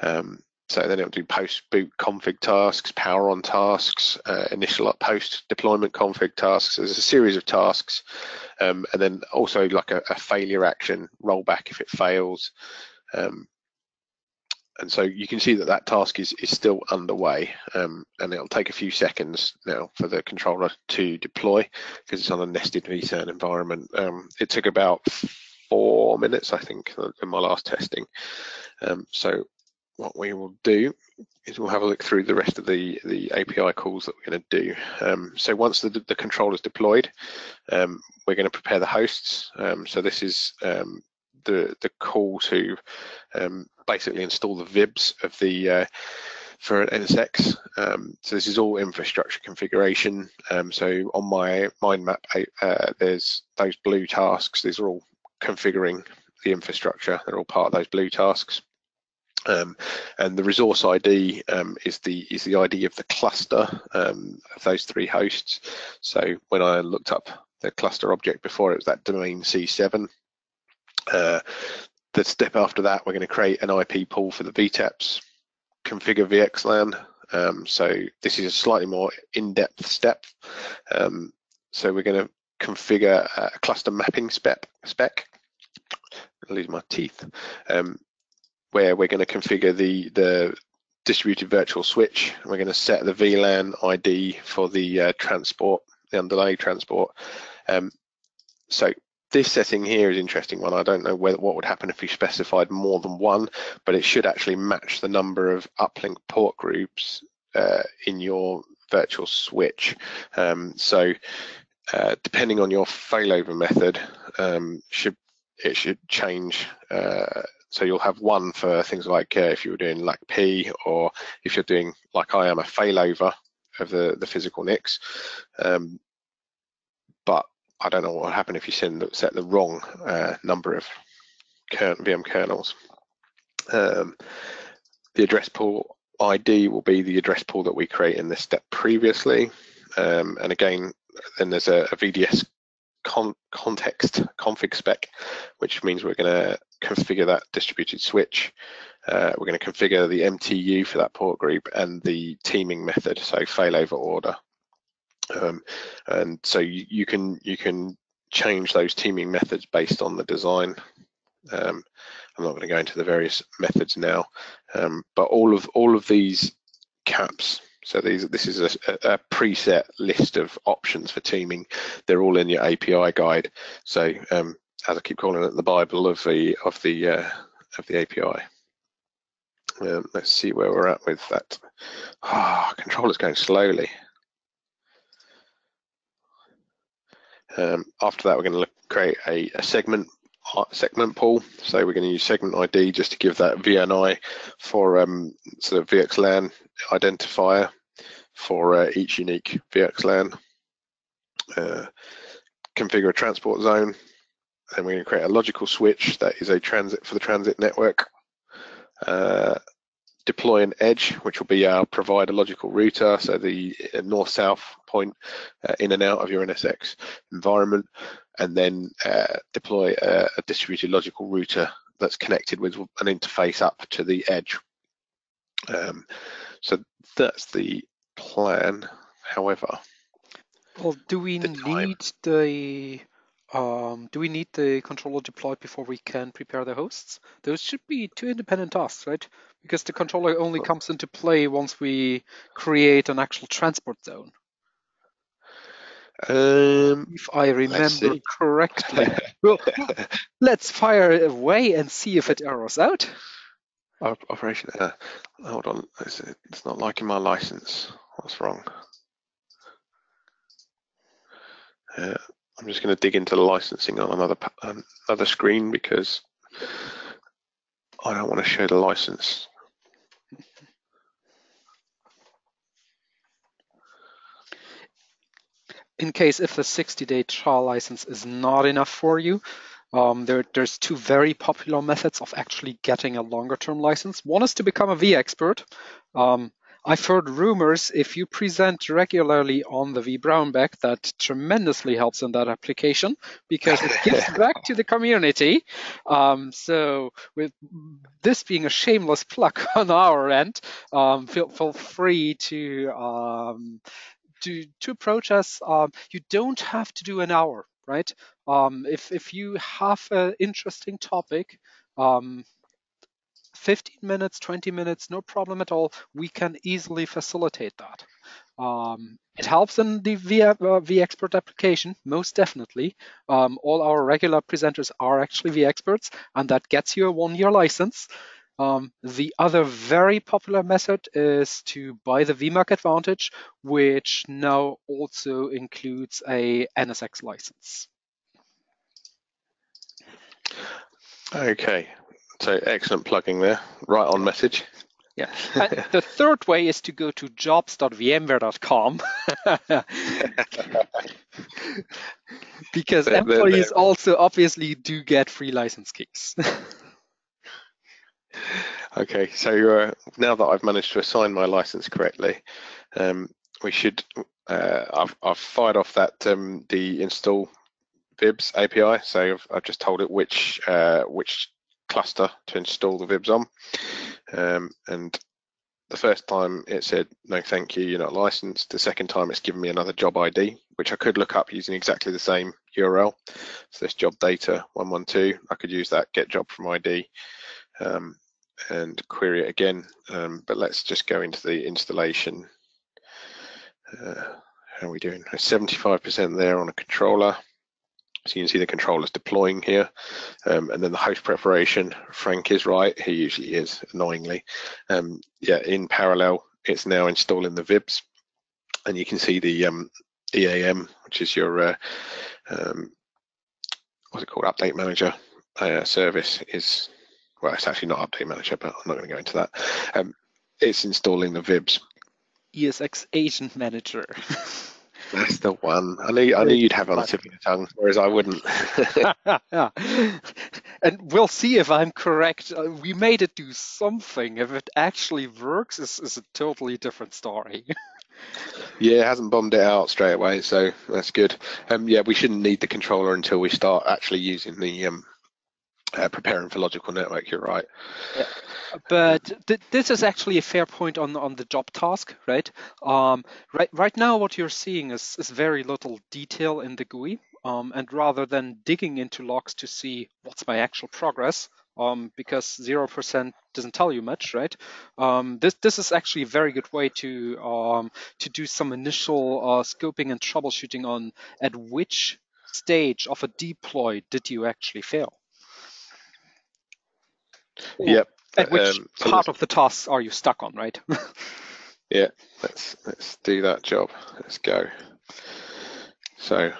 um, so then it'll do post boot config tasks, power on tasks, uh, initial post deployment config tasks. There's a series of tasks, um, and then also like a, a, failure action rollback if it fails. Um, and so you can see that that task is, is still underway um, and it'll take a few seconds now for the controller to deploy because it's on a nested vSAN environment. Um, it took about four minutes, I think, in my last testing. Um, so what we will do is we'll have a look through the rest of the, the API calls that we're going to do. Um, so once the, the control is deployed, um, we're going to prepare the hosts. Um, so this is um, the, the call to um, basically install the VIBs of the uh, for an NSX. Um, so this is all infrastructure configuration. so on my mind map, uh, there's those blue tasks. These are all configuring the infrastructure. They're all part of those blue tasks. Um, and the resource ID um, is the is the ID of the cluster um, of those three hosts. So when I looked up the cluster object before, it was that domain C7. Uh, the step after that, we're going to create an IP pool for the VTEPs, configure VXLAN. Um, so this is a slightly more in-depth step. Um, so we're going to configure a cluster mapping spec. spec. Lose my teeth. Um, where we're going to configure the the distributed virtual switch. We're going to set the VLAN ID for the uh, transport, the underlay transport. Um, so this setting here is interesting one. I don't know whether, what would happen if you specified more than one, but it should actually match the number of uplink port groups uh, in your virtual switch. Um, so uh, depending on your failover method, um, should it should change. Uh, so you'll have one for things like uh, if you were doing LACP or if you're doing like I am a failover of the, the physical NICs. Um, but I don't know what will happen if you send set the wrong uh, number of VM kernels. Um, the address pool ID will be the address pool that we create in this step previously. Um, and again, then there's a, a VDS con context config spec, which means we're going to configure that distributed switch. Uh, we're going to configure the MTU for that port group and the teaming method, so failover order. Um, and so you, you, can you can change those teaming methods based on the design. Um, I'm not going to go into the various methods now, um, but all of all of these caps. So these this is a, a, preset list of options for teaming. They're all in your API guide. So um, as I keep calling it, the Bible of the of the uh, of the API. Um, let's see where we're at with that. Ah, oh, controller's going slowly. Um, after that, we're going to create a, a, segment uh, segment pool. So we're going to use segment ID just to give that VNI for um, sort of VXLAN identifier for uh, each unique VXLAN. Uh, configure a transport zone. and we're going to create a logical switch that is a transit for the transit network. Uh, deploy an edge, which will be our provider logical router, so the uh, north-south point uh, in and out of your NSX environment, and then uh, deploy a, a, distributed logical router that's connected with an interface up to the edge. Um, so that's the plan. However, well, do we the need the um, do we need the controller deployed before we can prepare the hosts? Those should be two independent tasks, right? Because the controller only comes into play once we create an actual transport zone. Um, if I remember correctly. well, let's fire away and see if it errors out. Operation. Uh, hold on. It's, not liking my license. What's wrong? Uh, I'm just going to dig into the licensing on another another screen because I don't want to show the license. In case if the 60-day trial license is not enough for you, um, there, there's two very popular methods of actually getting a longer term license. One is to become a vExpert. Um, I've heard rumors if you present regularly on the vBrownBag, that tremendously helps in that application because it gives back to the community. Um, so with this being a shameless plug on our end, um, feel, feel free to um, to to approach us. Um, you don't have to do an hour, right? Um, if if you have an interesting topic, um, 15 minutes, 20 minutes, no problem at all. We can easily facilitate that. Um, it helps in the v, uh, vExpert application, most definitely. Um, all our regular presenters are actually vExperts, and that gets you a one-year license. Um, the other very popular method is to buy the VMUG Advantage, which now also includes a NSX license. Okay, so excellent plugging there, right on message. Yeah. the third way is to go to jobs.vmware.com because employees also obviously do get free license keys. okay, so uh, now that I've managed to assign my license correctly, um, we should. Uh, I've, I've, fired off that um, the install VIBs API, so I've, I've, just told it which uh, which cluster to install the VIBs on. Um, and the first time it said, no, thank you, you're not licensed. The second time it's given me another job ID, which I could look up using exactly the same URL. So this job data 112, I could use that get job from ID um, and query it again. Um, but let's just go into the installation. Uh, how are we doing? 75% there on a controller. So you can see the controllers deploying here. Um, and then the host preparation, Frank is right, he usually is, annoyingly. Um, yeah, in parallel, it's now installing the VIBs. And you can see the um, EAM, which is your, uh, um, what's it called, Update Manager uh, service is, well, it's actually not Update Manager, but I'm not going to go into that. Um, it's installing the VIBs. ESX Agent Manager. That's the one. I knew I knew you'd have on the tip of your tongue, whereas I wouldn't. yeah. And we'll see if I'm correct. Uh, we made it do something. If it actually works, is is a totally different story. yeah, it hasn't bombed it out straight away, so that's good. Um, yeah, we shouldn't need the controller until we start actually using the um, uh, preparing for logical network. You're right. Yeah. But th this is actually a fair point on on the job task, right? Um, right right now, what you're seeing is is very little detail in the GUI, um, and rather than digging into logs to see what's my actual progress, um, because zero percent doesn't tell you much, right? Um, this this is actually a very good way to um, to do some initial uh, scoping and troubleshooting on at which stage of a deploy did you actually fail. Yep. At which um, so part of the tasks are you stuck on, right? yeah, let's let's do that job. Let's go. So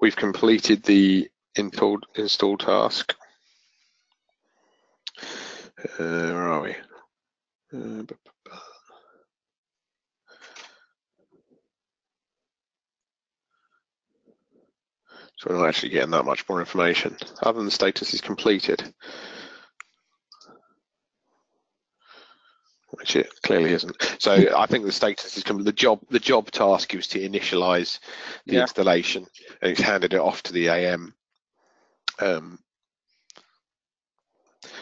we've completed the install install task. Uh, where are we? Uh, so we're not actually getting that much more information other than the status is completed. Which it clearly isn't. So I think the status is coming. The job, the job task was to initialize the yeah. installation, and it's handed it off to the AM. Um,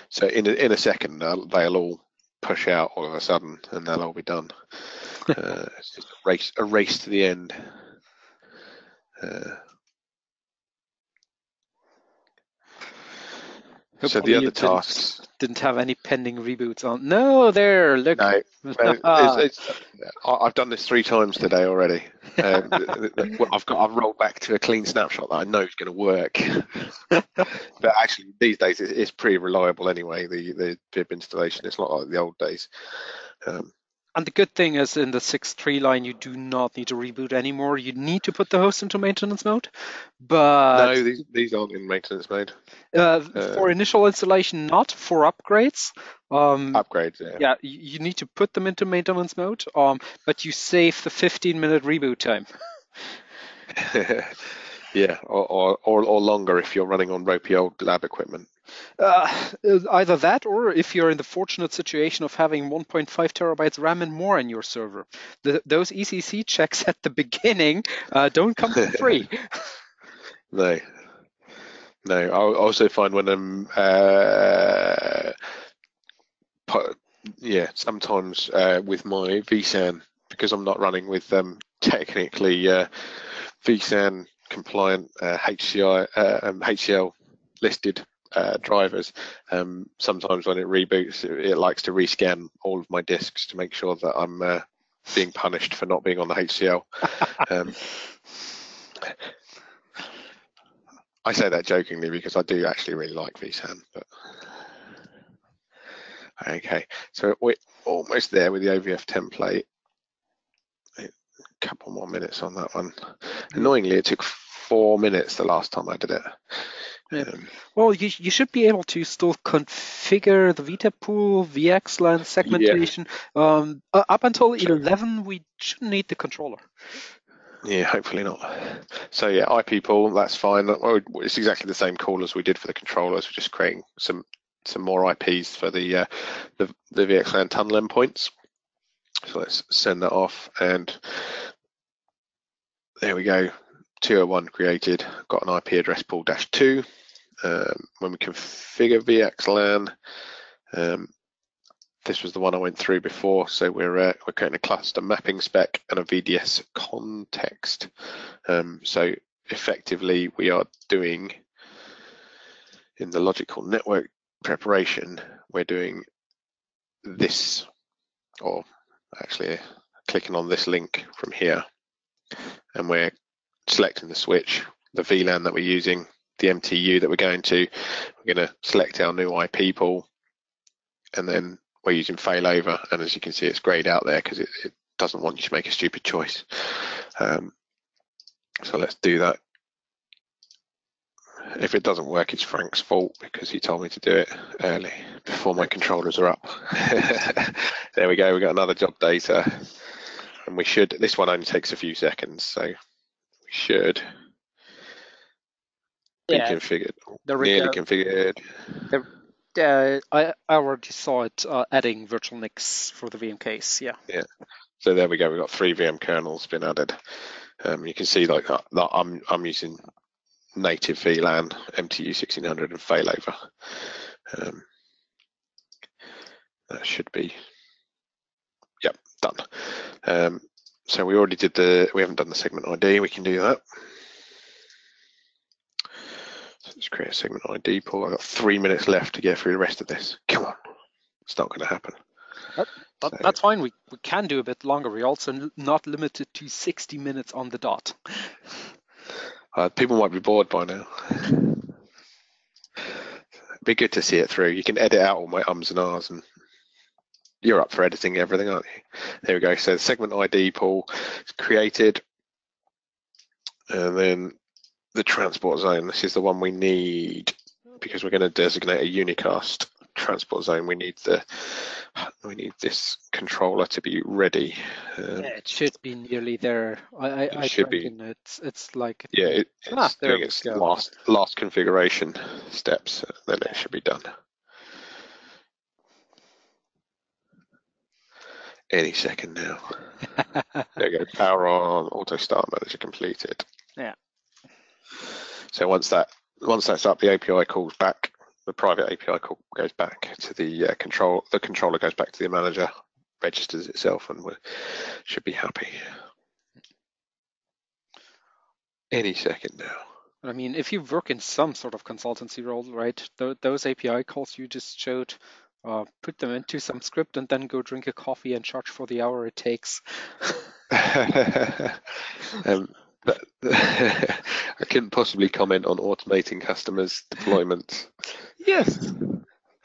so in a, in a second, they'll, they'll all push out all of a sudden, and they'll all be done. uh, it's just a race, a race to the end. Uh, so the other tasks didn't have any pending reboots on. No, there, look. No, it's, it's, I've done this three times today already. Um, I've got I've rolled back to a clean snapshot that I know is going to work. but actually, these days it's, pretty reliable anyway. The the VIB installation, it's not like the old days. Um, and the good thing is in the 6.3 line, you do not need to reboot anymore. You need to put the host into maintenance mode, but no, these, these aren't in maintenance mode. Uh, uh, for initial installation, not for upgrades. Um, upgrades, yeah. Yeah, you need to put them into maintenance mode, um, but you save the 15 minute reboot time. yeah, or, or, or, or longer if you're running on ropey old lab equipment. Uh, either that, or if you're in the fortunate situation of having 1.5 terabytes RAM and more in your server, the, those ECC checks at the beginning uh, don't come for free. no, no. I also find when I'm, uh, yeah, sometimes uh, with my vSAN because I'm not running with um, technically uh, vSAN compliant HCI uh, HCL um, listed uh, drivers. Um, sometimes when it reboots, it, it, likes to rescan all of my disks to make sure that I'm uh, being punished for not being on the HCL. um, I say that jokingly because I do actually really like vSAN. But okay, so we're almost there with the OVF template. A couple more minutes on that one. Annoyingly, it took four minutes the last time I did it. Yeah. Well, you, you should be able to still configure the VTEP pool, VXLAN segmentation. Yeah. Um, up until 11, we shouldn't need the controller. Yeah, hopefully not. So yeah, IP pool, that's fine. It's exactly the same call as we did for the controllers. We're just creating some some more IPs for the uh, the, the VXLAN tunnel endpoints. So let's send that off, and there we go. 201 created. Got an IP address pool dash two um, when we configure VXLAN, um, this was the one I went through before. So we're uh, we're creating a cluster mapping spec and a VDS context. Um, so effectively, we are doing in the logical network preparation, we're doing this, or actually clicking on this link from here, and we're selecting the switch, the VLAN that we're using, the MTU that we're going to. We're going to select our new IP pool, and then we're using failover. And as you can see, it's grayed out there because it, it, doesn't want you to make a stupid choice. Um, so let's do that. If it doesn't work, it's Frank's fault because he told me to do it early before my controllers are up. there we go. We got another job data, and we should. This one only takes a few seconds, so we should Yeah, configured. there we Nearly go. configured. Uh, I, I already saw it uh, adding virtual NICs for the VM case. Yeah. So there we go. We've got three VM kernels been added. Um, you can see like that, that I'm I'm using native VLAN, MTU 1600, and failover. Um, that should be, yep, done. Um, so we already did the, we haven't done the segment ID. We can do that. Let's create a segment ID pool. I've got three minutes left to get through the rest of this. Come on, it's not going to happen. That, So- that's fine. We, we can do a bit longer. We're also not limited to 60 minutes on the dot. Uh, people might be bored by now. be good to see it through. You can edit out all my ums and ahs, and you're up for editing everything, aren't you? There we go. So the segment ID pool is created, and then the transport zone. This is the one we need because we're going to designate a unicast transport zone. We need the we need this controller to be ready. Um, Yeah, it should be nearly there. I, I, It I should be. It's it's like Yeah, it, it's Ah, doing its go. last last configuration steps, then it should be done. Any second now. There you go. Power on. Auto start manager completed. Yeah. So once that once that's up, the API calls back. The private API call goes back to the uh, control. The controller goes back to the manager, registers itself, and we should be happy. Any second now. I mean, if you work in some sort of consultancy role, right? Th- those API calls you just showed, uh, put them into some script and then go drink a coffee and charge for the hour it takes. um, I couldn't possibly comment on automating customers' deployments. yes.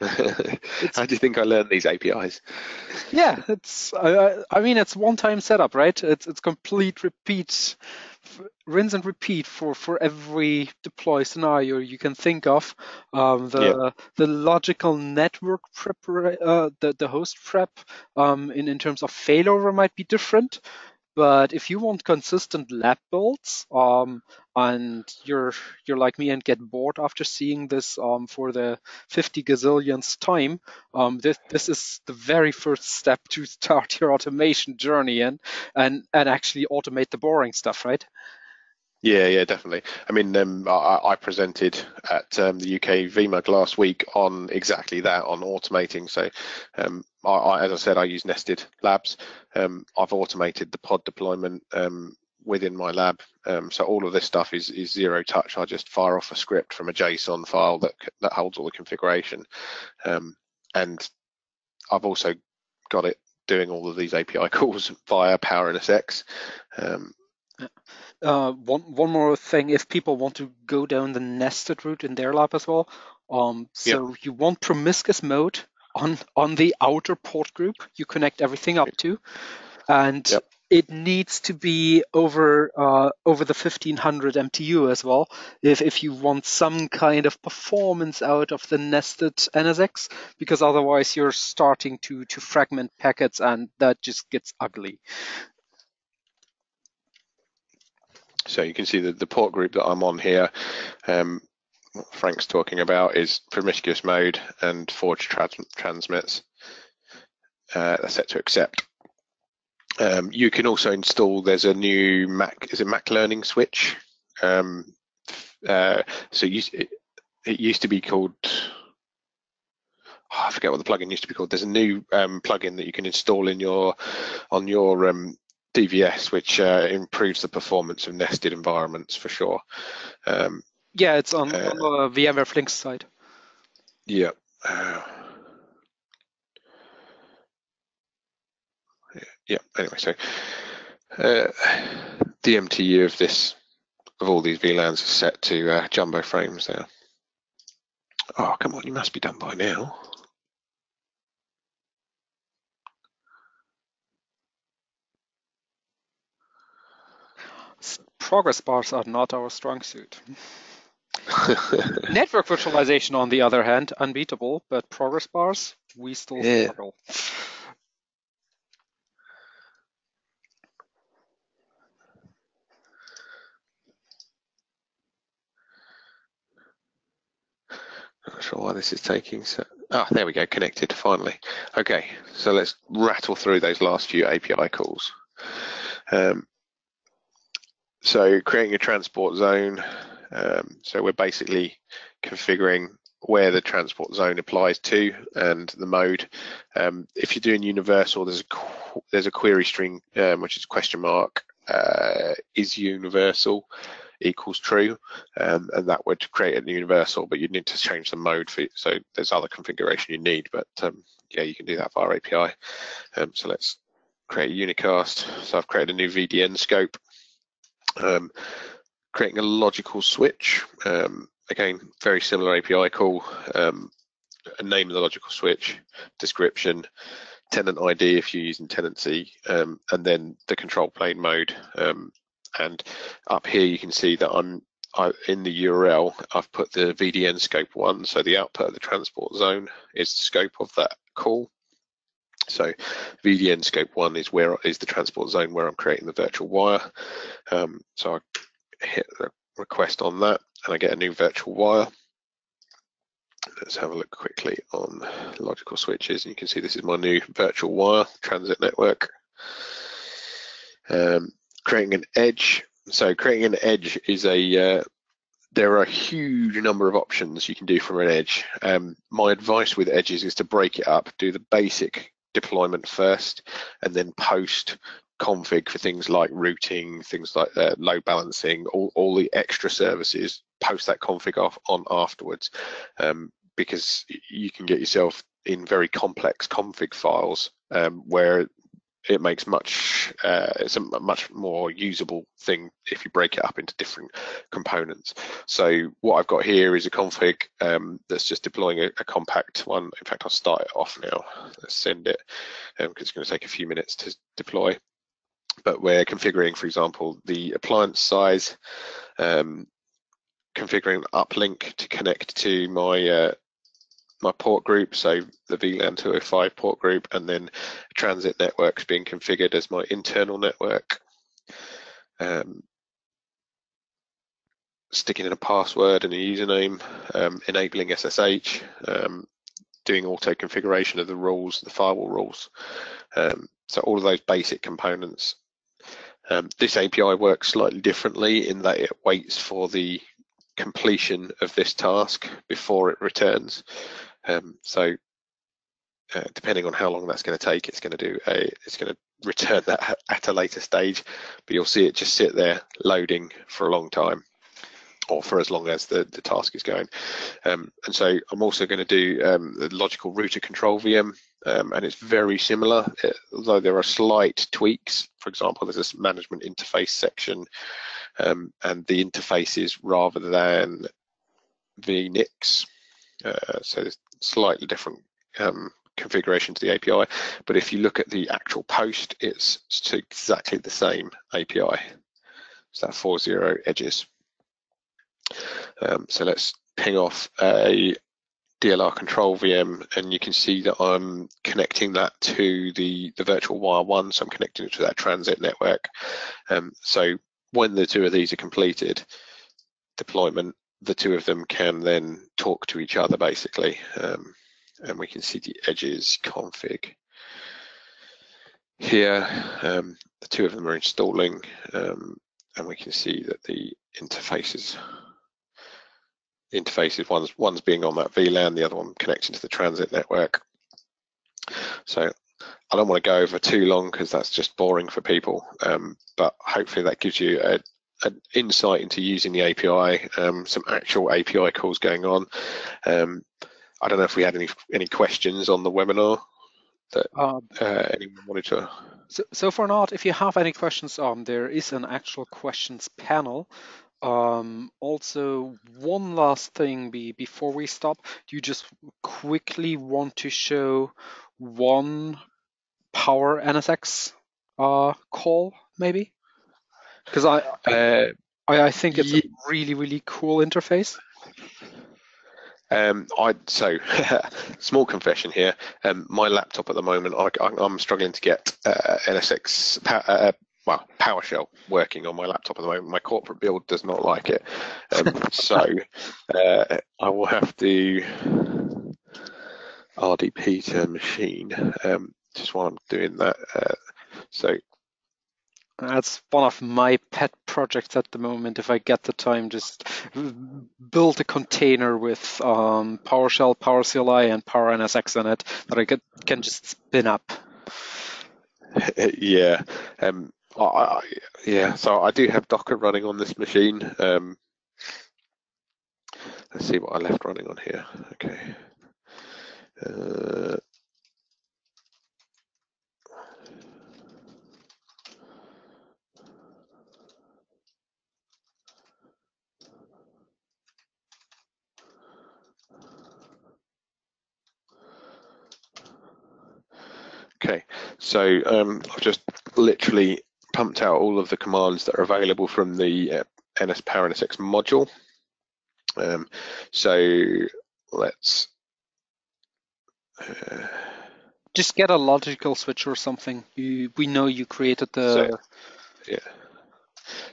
How do you think I learned these APIs? Yeah, it's. I, I- mean, it's one-time setup, right? It's it's complete repeat, rinse and repeat for for every deploy scenario you can think of. Um, the the logical network prep, uh, the the host prep, um, in in terms of failover might be different. But if you want consistent lab builds, um, and you're you're like me and get bored after seeing this um, for the 50 gazillionth time, um, this this is the very first step to start your automation journey and and and actually automate the boring stuff, right? Yeah, yeah, definitely. I mean, um, I, I presented at um, the UK VMUG last week on exactly that, on automating. So, um, I, I, as I said, I use Nested Labs. Um, I've automated the pod deployment um, within my lab. Um, so all of this stuff is, is zero touch. I just fire off a script from a JSON file that that holds all the configuration, and I've also got it doing all of these API calls via PowerNSX. Uh, one one more thing, if people want to go down the nested route in their lab as well, um, so you want promiscuous mode on on the outer port group you connect everything up to, and Yep. it needs to be over uh, over the 1500 MTU as well. If if you want some kind of performance out of the nested NSX, because otherwise you're starting to to fragment packets and that just gets ugly. So you can see that the port group that I'm on here, um, what Frank's talking about is promiscuous mode and forge trans- transmits. Uh, that's set to accept. Um, you can also install, there's a new Mac, is it Mac Learning switch? Um, uh, so you, it, it used to be called, oh, I forget what the plugin used to be called. There's a new um, plugin that you can install in your on your um, DVS, which uh, improves the performance of nested environments for sure. Um, yeah, it's on, uh, on the VMware Flings side. Yeah. Uh, yeah. Anyway, so uh, the MTU of this of all these VLANs is set to uh, jumbo frames now. Oh, come on, you must be done by now. Progress bars are not our strong suit. Network virtualization, on the other hand, unbeatable, but progress bars, we still yeah. struggle. Not sure why this is taking so. Ah, there we go, connected finally. Okay, so let's rattle through those last few API calls. Um, so creating a transport zone. Um, so we're basically configuring where the transport zone applies to and the mode. Um, if you're doing universal, there's a there's a query string um, which is question mark uh, is universal equals true, um, and that would create a universal, but you'd need to change the mode for so there's other configuration you need, but um, yeah, you can do that via API. Um, so let's create a unicast. So I've created a new VDN scope, um, creating a logical switch. Um, again, very similar API call, um, a name of the logical switch, description, tenant ID if you're using tenancy, and then the control plane mode and up here you can see that I'm I, in the URL, I've put the VDN scope one, so the output of the transport zone is the scope of that call. So VDN scope one is where is the transport zone where I'm creating the virtual wire. Um, so I hit the request on that and I get a new virtual wire. Let's have a look quickly on logical switches. And you can see this is my new virtual wire transit network. Um, creating an edge. So creating an edge is a uh, there are a huge number of options you can do from an edge. Um, my advice with edges is to break it up, do the basic deployment first, and then post config for things like routing, things like uh, load balancing, all, all the extra services, post that config off on afterwards, um, because you can get yourself in very complex config files um, where it makes much uh, it's a much more usable thing if you break it up into different components. So what I've got here is a config um, that's just deploying a, a, compact one. In fact, I'll start it off now. Let's send it because um, it's going to take a few minutes to deploy. But we're configuring, for example, the appliance size, um, configuring uplink to connect to my uh, my port group, so the VLAN 205 port group, and then transit networks being configured as my internal network. Um, sticking in a password and a username, um, enabling SSH, um, doing auto configuration of the rules, the firewall rules. Um, so all of those basic components. Um, this API works slightly differently in that it waits for the completion of this task before it returns. Um, so uh, depending on how long that's going to take, it's going to do a, it's going to return that at a later stage, but you'll see it just sit there loading for a long time or for as long as the, the task is going. Um, and so I'm also going to do um, the logical router control VM, um, and it's very similar, it, although there are slight tweaks. For example, there's this management interface section, um, and the interfaces rather than vNICs. Uh, so slightly different um, configuration to the API, but if you look at the actual post, it's exactly the same API. So that four zero edges. Um, so let's ping off a DLR control VM and you can see that I'm connecting that to the, the virtual wire one. So I'm connecting it to that transit network. Um, so when the two of these are completed, deployment, the two of them can then talk to each other basically. Um, and we can see the edges config here. Um, the two of them are installing um, and we can see that the interfaces interfaces. One's one's being on that VLAN, the other one connecting to the transit network. So I don't want to go over too long because that's just boring for people. Um, but hopefully that gives you a, an insight into using the API, um, some actual API calls going on. Um, I don't know if we had any any questions on the webinar that um, uh, anyone wanted to. So, so far not. If you have any questions, um, there is an actual questions panel. Um, also, one last thing be, before we stop, do you just quickly want to show one PowerNSX uh, call, maybe? Because I, uh, I, I think it's yeah. a really really cool interface. Um, I so small confession here. Um, my laptop at the moment, I, am struggling to get uh, NSX uh, uh, well PowerShell working on my laptop at the moment. My corporate build does not like it, um, so uh, I will have to RDP to machine um, just while I'm doing that. Uh, so that's one of my pet projects at the moment. If I get the time, just build a container with um, PowerShell, PowerCLI, and PowerNSX in it that I could, can just spin up. yeah, um, I, I, yeah. So I do have Docker running on this machine. Um, let's see what I left running on here. Okay. Uh, Okay, so um, I've just literally pumped out all of the commands that are available from the uh, NS PowerNSX module. Um, so let's uh, just get a logical switch or something. You, we know you created the. So, yeah.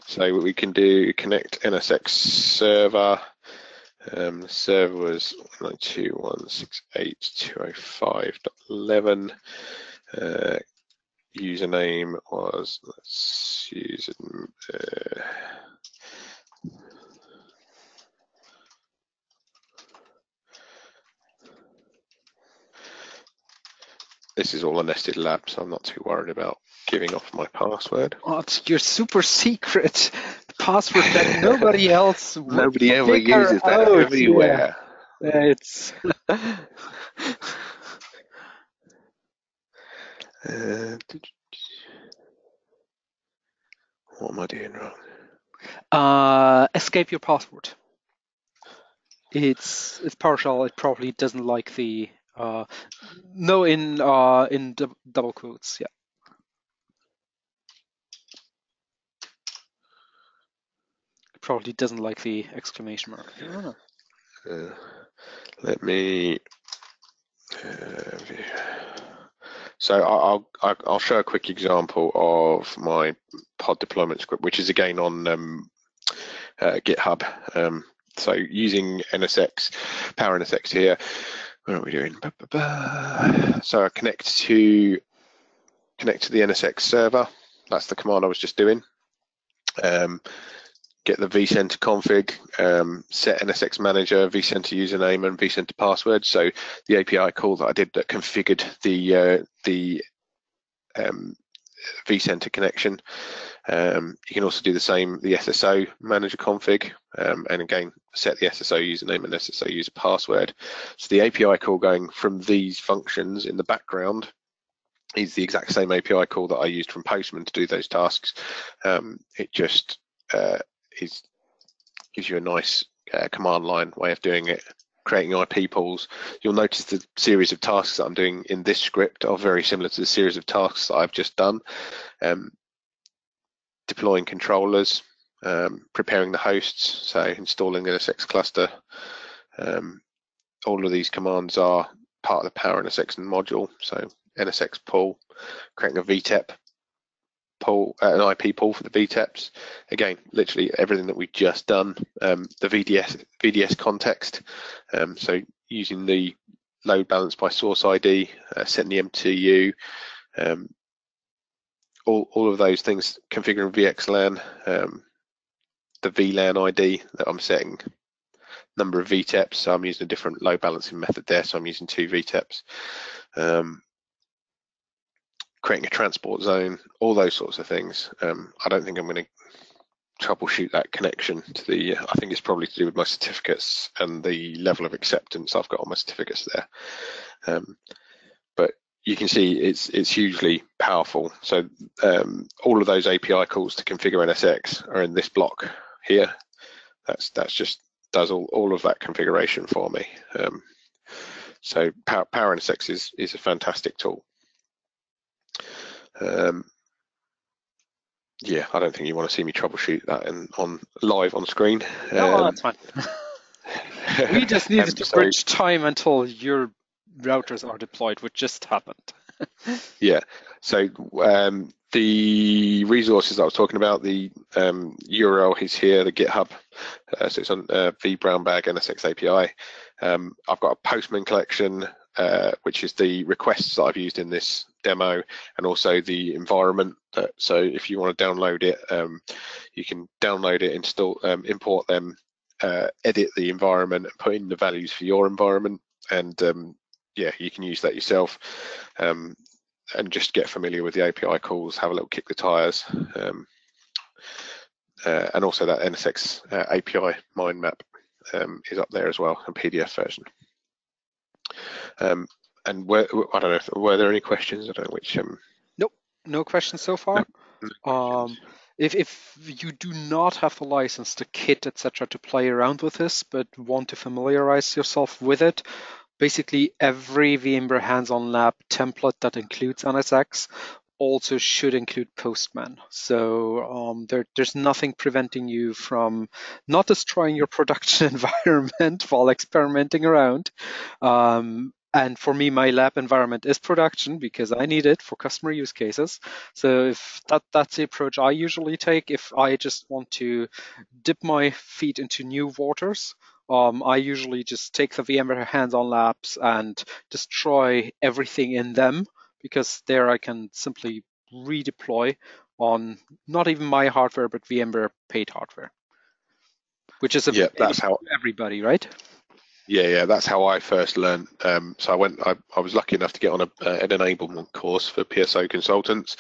So we can do connect NSX server. Um, the server was 192.168.205.11. Uh, username was, let's use it. Uh, this is all a nested lab, so I'm not too worried about giving off my password. Oh, it's your super secret password that nobody else nobody ever uses that out. everywhere. Yeah. It's Uh, what am I doing wrong? Uh, escape your password. It's it's PowerShell. It probably doesn't like the uh, no in uh, in double quotes. Yeah. It probably doesn't like the exclamation mark. Uh, let me. Uh, so I'll, I'll show a quick example of my pod deployment script, which is again on um, uh, GitHub. Um, so using NSX, PowerNSX here. What are we doing? So I connect to connect to the NSX server. That's the command I was just doing. Um, get the vCenter config, um, set NSX manager, vCenter username, and vCenter password. So the API call that I did that configured the uh, the um, vCenter connection. Um, you can also do the same, the SSO manager config, um, and again, set the SSO username and SSO user password. So the API call going from these functions in the background is the exact same API call that I used from Postman to do those tasks. Um, it just uh, is gives you a nice uh, command line way of doing it creating IP pools. You'll notice the series of tasks that I'm doing in this script are very similar to the series of tasks that I've just done. Um, deploying controllers, um, preparing the hosts, so installing NSX cluster. Um, all of these commands are part of the PowerNSX module. So NSX pool, creating a VTEP pool, uh, an IP pool for the VTEPs. Again, literally everything that we've just done. Um, the VDS VDS context. Um, so using the load balance by source ID, uh, setting the MTU, um, all all of those things. Configuring VXLAN, um, the VLAN ID that I'm setting number of VTEPs. So I'm using a different load balancing method there. So I'm using two VTEPs. Um, creating a transport zone, all those sorts of things. Um, I don't think I'm going to troubleshoot that connection to the, I think it's probably to do with my certificates and the level of acceptance I've got on my certificates there. Um, but you can see it's it's hugely powerful. So um, all of those API calls to configure NSX are in this block here. That's that's just does all, all of that configuration for me. Um, so Power, PowerNSX is is a fantastic tool. Um, yeah, I don't think you want to see me troubleshoot that in, on live on screen. No, um, that's fine. we just needed to so, bridge time until your routers are deployed, which just happened. yeah. So um, the resources I was talking about, the um, URL is here, the GitHub. Uh, so it's on uh, vBrownBag NSX API. Um, I've got a Postman collection, uh, which is the requests that I've used in this demo, and also the environment. That, so if you want to download it, um, you can download it, install, um, import them, uh, edit the environment, and put in the values for your environment, and um, yeah, you can use that yourself. Um, and just get familiar with the API calls, have a little kick the tires, um, uh, and also that NSX uh, API mind map um, is up there as well, a PDF version. Um, and were, I don't know, if, were there any questions? I don't know which. Um... Nope, no questions so far. No, no. Um, if, if you do not have the license, the kit, etc., to play around with this, but want to familiarize yourself with it, basically every VMware hands-on lab template that includes NSX also should include Postman. So um, there, there's nothing preventing you from not destroying your production environment while experimenting around. Um, and for me, my lab environment is production because I need it for customer use cases. So if that that's the approach I usually take, if I just want to dip my feet into new waters, um, I usually just take the VMware hands-on labs and destroy everything in them because there I can simply redeploy on not even my hardware but VMware paid hardware, which is a yeah, that's how everybody right. Yeah, yeah, that's how I first learned. Um, so I went, I, I, was lucky enough to get on a, uh, an enablement course for PSO consultants.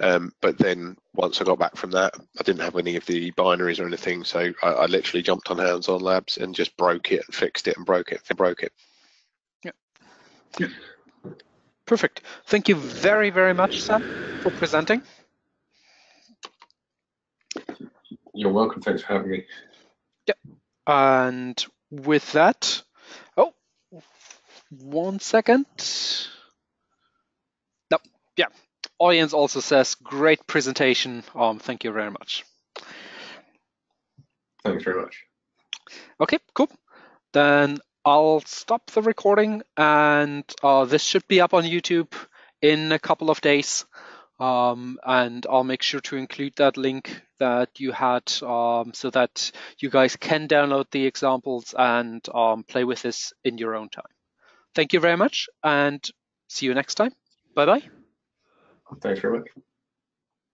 Um, but then once I got back from that, I didn't have any of the binaries or anything. So I, I literally jumped on hands-on labs and just broke it and fixed it and broke it and broke it. Yeah. yeah. Perfect. Thank you very, very much, Sam, for presenting. You're welcome. Thanks for having me. Yeah. And with that, oh, one second. No, yeah. Audience also says, great presentation. Um, thank you very much. Thanks very much. Okay, cool. Then I'll stop the recording and uh, this should be up on YouTube in a couple of days. Um, and I'll make sure to include that link that you had um, so that you guys can download the examples and um, play with this in your own time. Thank you very much and see you next time. Bye bye. Thanks very much.